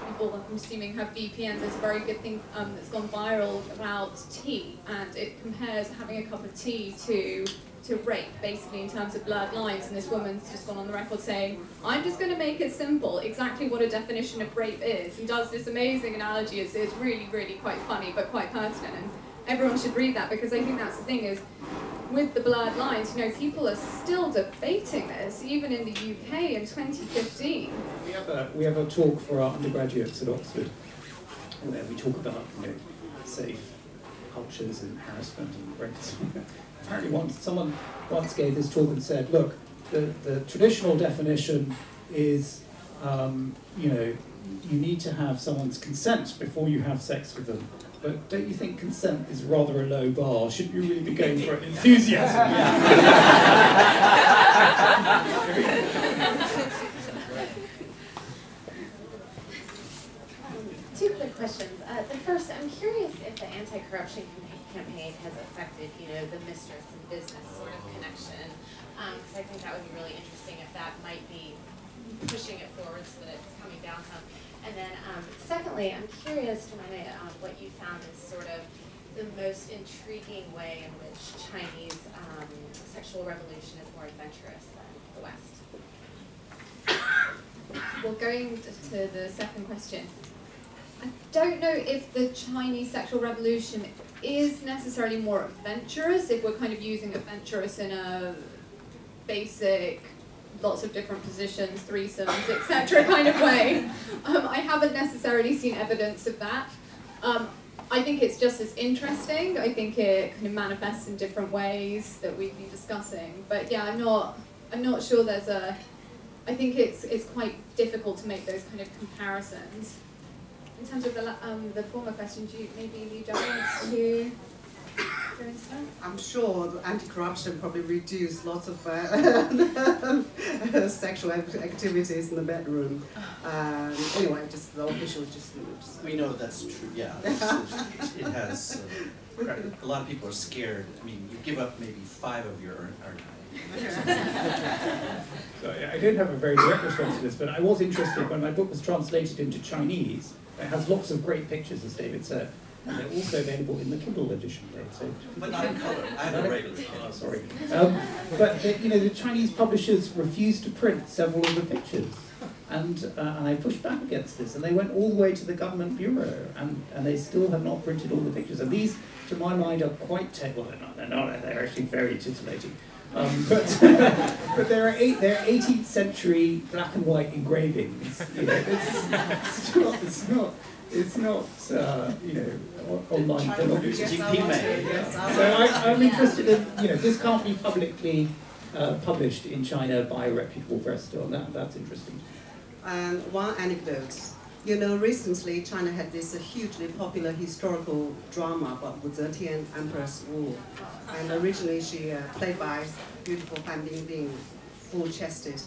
people I'm assuming have VPNs. There's a very good thing um, that's gone viral about tea, and it compares having a cup of tea to to rape, basically in terms of blurred lines. And this woman's just gone on the record saying, "I'm just going to make it simple, exactly what a definition of rape is." And does this amazing analogy. It's, it's really, really quite funny, but quite pertinent. And everyone should read that because I think that's the thing is with the blurred lines, you know, people are still debating this, even in the UK in 2015. We have a, we have a talk for our undergraduates at Oxford where we talk about, you know, safe cultures and harassment and rape. Apparently once, someone once gave this talk and said, look, the, the traditional definition is, um, you know, you need to have someone's consent before you have sex with them. But don't you think consent is rather a low bar? Shouldn't you really be going for enthusiasm? Two quick questions. Uh, the first, I'm curious if the anti-corruption campaign has affected, you know, the mistress and business sort of connection, because um, I think that would be really interesting if that might be pushing it forward so that it's coming down some. And then, um, secondly, I'm curious, Jemimah, um, what you found is sort of the most intriguing way in which Chinese um, sexual revolution is more adventurous than the West. Well, going to the second question, I don't know if the Chinese sexual revolution is necessarily more adventurous, if we're kind of using adventurous in a basic lots of different positions, threesomes, etc. kind of way. Um, I haven't necessarily seen evidence of that. Um, I think it's just as interesting. I think it kind of manifests in different ways that we've been discussing. But yeah, I'm not. I'm not sure there's a. I think it's it's quite difficult to make those kind of comparisons. In terms of the um, the former question, do you maybe lead us to I'm sure anti-corruption probably reduced lots of uh, sexual activities in the bedroom. Um, anyway, just the official just. We know that's true. Yeah, it's, it's, it has. Uh, a lot of people are scared. I mean, you give up maybe five of your earn, earn so I don't have a very direct response to this, but I was interested when my book was translated into Chinese. It has lots of great pictures, as David said and they're also available in the Kindle edition. So but not in color. I have a regular Oh, sorry. Um, but the, you know, the Chinese publishers refused to print several of the pictures. And, uh, and I pushed back against this, and they went all the way to the government bureau, and, and they still have not printed all the pictures. And these, to my mind, are quite te- well, they're not, they're not, they're actually very titillating. Um, but but there are eight, there are 18th century black and white engravings. You know, it's, it's, not, it's not it's not, uh, you know, online pornography. So I, am interested in, you know, this can't be publicly uh, published in China by a reputable press store. That, that's interesting. Um, one anecdote. You know, recently China had this hugely popular historical drama about Wu Zetian, Empress Wu. And originally she uh, played by beautiful Fan Bingbing, full-chested.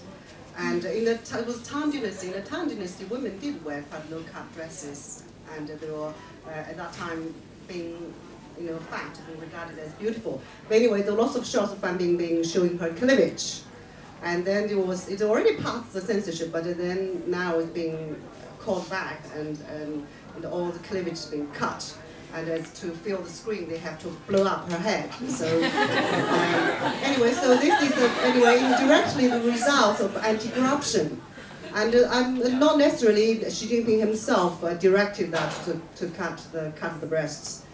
And in the it was Tang Dynasty. In the Tang Dynasty, women did wear quite low-cut dresses, and they were uh, at that time being, you know, fat and regarded as beautiful. But anyway, there were lots of shots of Fan Bingbing showing her cleavage, and then it was it already passed the censorship, but then now it's being called back, and and, and all the cleavage is being cut. And as to fill the screen, they have to blow up her head. So um, anyway, so this is a, anyway indirectly the result of anti-corruption, and uh, I'm not necessarily Xi Jinping himself uh, directed that to, to cut the cut the breasts,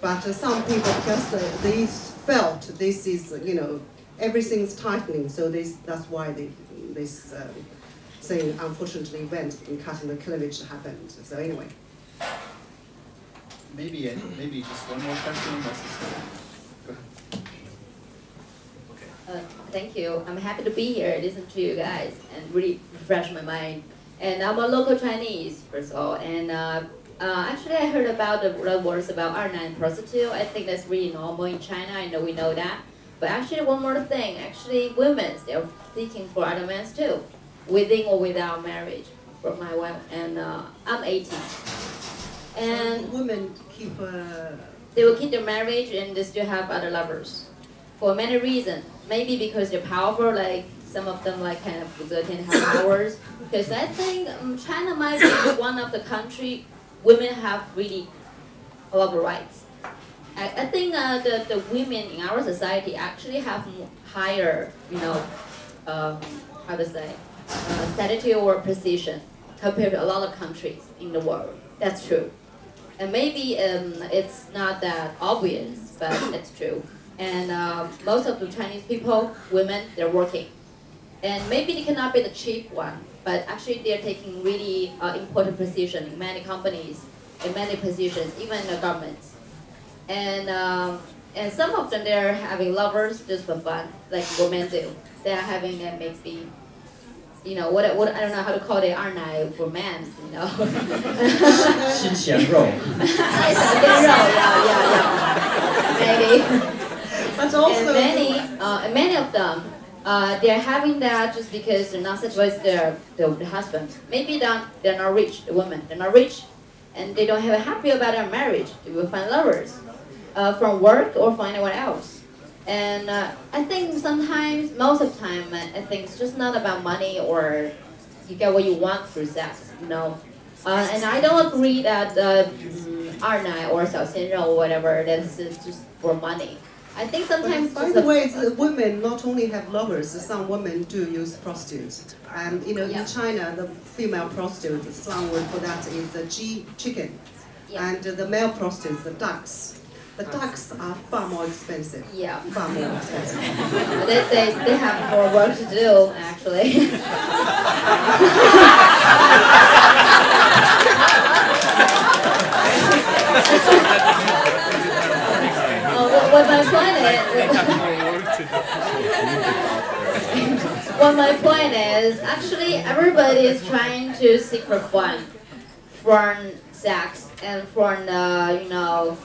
but uh, some people just uh, they felt this is you know everything's tightening, so this that's why they, this um, thing unfortunately went in cutting the cleavage happened. So anyway. Maybe, uh, maybe just one more question, what's this? Uh, thank you. I'm happy to be here, listen to you guys, and really refresh my mind. And I'm a local Chinese, first of all. And uh, uh, actually, I heard about the, the words about ernai prostitute. I think that's really normal in China. I know we know that. But actually, one more thing. Actually, women they're seeking for other men too, within or without marriage. For my wife, and uh, I'm 18. And women keep. Uh, they will keep their marriage and they still have other lovers, for many reasons. Maybe because they're powerful, like some of them like kind of can have powers. Because I think um, China might be one of the country women have really a lot of rights. I, I think uh, the, the women in our society actually have higher, you know, um, how to say, uh, or position compared to a lot of countries in the world. That's true. And maybe um, it's not that obvious, but it's true. And uh, most of the Chinese people, women, they're working. And maybe they cannot be the chief one, but actually they're taking really uh, important position in many companies, in many positions, even in the government. And, um, and some of them, they're having lovers just for fun, like women do. They're having them maybe you know what, what I don't know how to call it ernai for men, you know. 新鲜肉。太小鲜肉，yeah yeah yeah, yeah. maybe. and many, uh, many of them, uh, they're having that just because they're not satisfied their their husband. Maybe they're not, they're not rich, the women, they're not rich, and they don't have a happy about their marriage. They will find lovers, uh, from work or find anyone else. And uh, I think sometimes, most of the time, uh, I think it's just not about money or you get what you want through sex, you know. Uh, and I don't agree that uh, mm, or or Xiaoxianrou or whatever, that's just for money. I think sometimes. By the way, uh, women not only have lovers. Some women do use prostitutes. And um, you know, yeah. in China, the female prostitute, the slang word for that is a G chicken, yeah. and uh, the male prostitutes, the ducks. The ducks are far more expensive. Yeah. Far more expensive. they, they, they have more work to do, actually. oh, what my point is, what my point is, actually everybody is trying to seek for fun, from sex, and from the, uh, you know,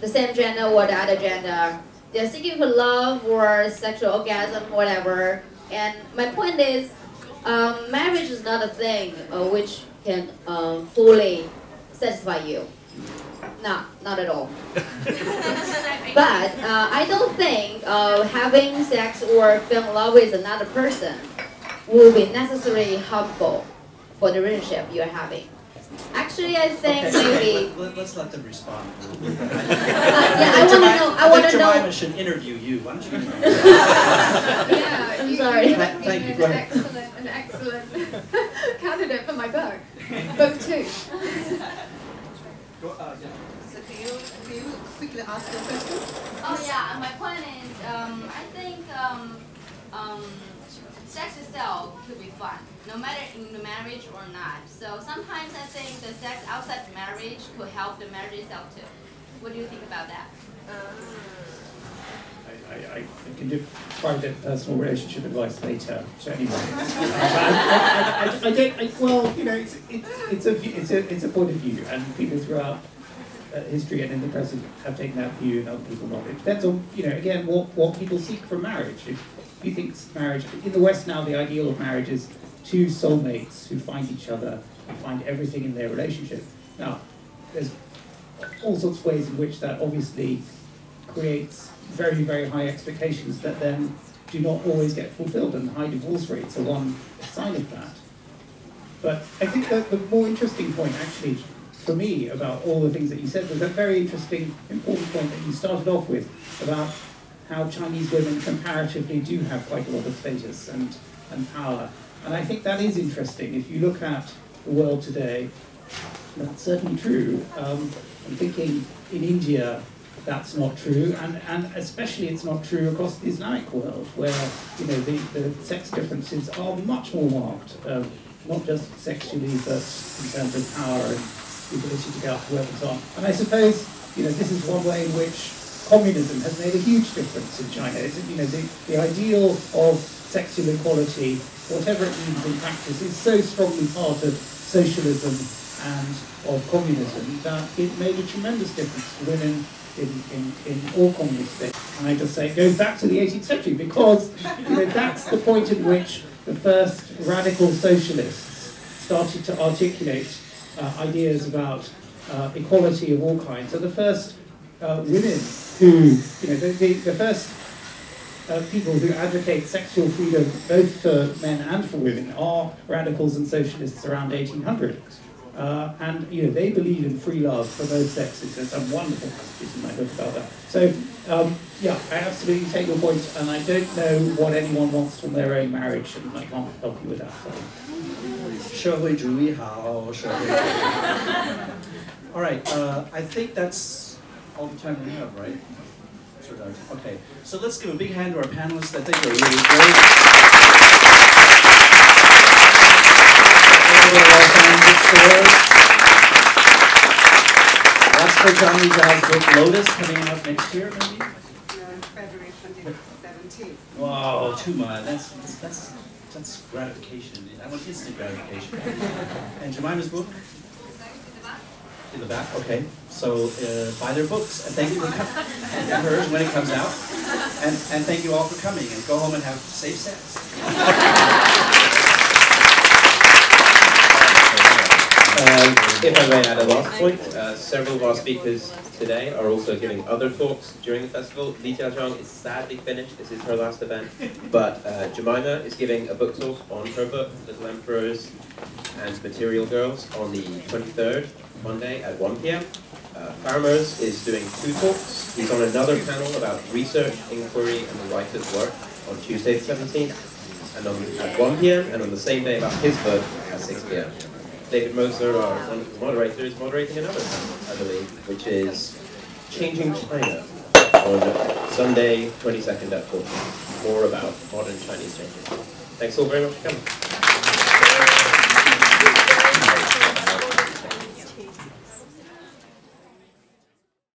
the same gender or the other gender. They're seeking for love or sexual orgasm, whatever. And my point is, um, marriage is not a thing uh, which can um, fully satisfy you. No, not at all. but uh, I don't think uh, having sex or feeling love with another person will be necessarily harmful for the relationship you're having. Actually, I think okay, maybe. Let, us let them respond. uh, yeah, I, want to know. I, want to know. Jemimah should interview you. Why don't you? yeah, I'm you, sorry. You Thank you. Go an ahead. excellent, an excellent candidate for my book. book two. Go, uh, yeah. So can you, can you quickly ask your question? Oh yeah, my point is, um, I think um, um, sex itself could be fun, no matter in the marriage or not. So sometimes I think the sex outside the marriage could help the marriage itself too. What do you think about that? I I, I, I can give private personal relationship advice later. So anyway, I, I, I, I don't. I, well, you know, it's it's it's a it's a it's a point of view, and people throughout uh, history and in the present have taken that view, and other people not. It depends on you know again what what people seek from marriage. If you think marriage in the West now, the ideal of marriage is two soulmates who find each other and find everything in their relationship. Now, there's all sorts of ways in which that obviously creates very, very high expectations that then do not always get fulfilled, and high divorce rates are one sign of that. But I think that the more interesting point, actually, for me, about all the things that you said was that very interesting, important point that you started off with about how Chinese women comparatively do have quite a lot of status and, and power. And I think that is interesting. If you look at the world today, that's certainly true. Um, I'm thinking in India, that's not true, and, and especially it's not true across the Islamic world, where you know the, the sex differences are much more marked, um, not just sexually, but in terms of power and the ability to go out to so on. And I suppose you know this is one way in which communism has made a huge difference in China. It's, you know the, the ideal of sexual equality, whatever it means in practice, is so strongly part of socialism and of communism that it made a tremendous difference to women in, in, in all communist states. And I just say it goes back to the 18th century because you know, that's the point at which the first radical socialists started to articulate uh, ideas about uh, equality of all kinds. So the first uh, women Mm. You know, the, the, the first uh, people who advocate sexual freedom, both for men and for women, are radicals and socialists around 1800. Uh, and you know they believe in free love for both sexes. There's some wonderful passages in my book about that. So um, yeah, I absolutely take your point, and I don't know what anyone wants from their own marriage, and I can't help you with that. So. All right, uh, I think that's all the time we have, right? Sir Darcy? Okay, so let's give a big hand to our panelists. I think they're really great. They were all found. That's for Lijia Zhang's book Lotus coming out next year, maybe? No, in February 2017. Wow, too much. That's, that's, that's, that's gratification. I want instant gratification. And Jemimah's book? In the back, okay. So uh, buy their books and thank you for coming. Hers when it comes out. And, and thank you all for coming and go home and have safe sex. Um, if I may add a last point, uh, several of our speakers today are also giving other talks during the festival. Lijia Zhang is sadly finished, this is her last event, but uh, Jemimah is giving a book talk on her book, Little Emperors and Material Girls, on the 23rd, Monday at 1 p.m. Uh, Faramerz is doing two talks. He's on another panel about research, inquiry, and the writer's work on Tuesday the 17th, and on, at 1 p.m., and on the same day about his book at 6 p.m. David Moser, our moderator, is moderating another panel, I believe, which is Changing China on Sunday, 22nd at 4 More about modern Chinese changes. Thanks all very much for coming.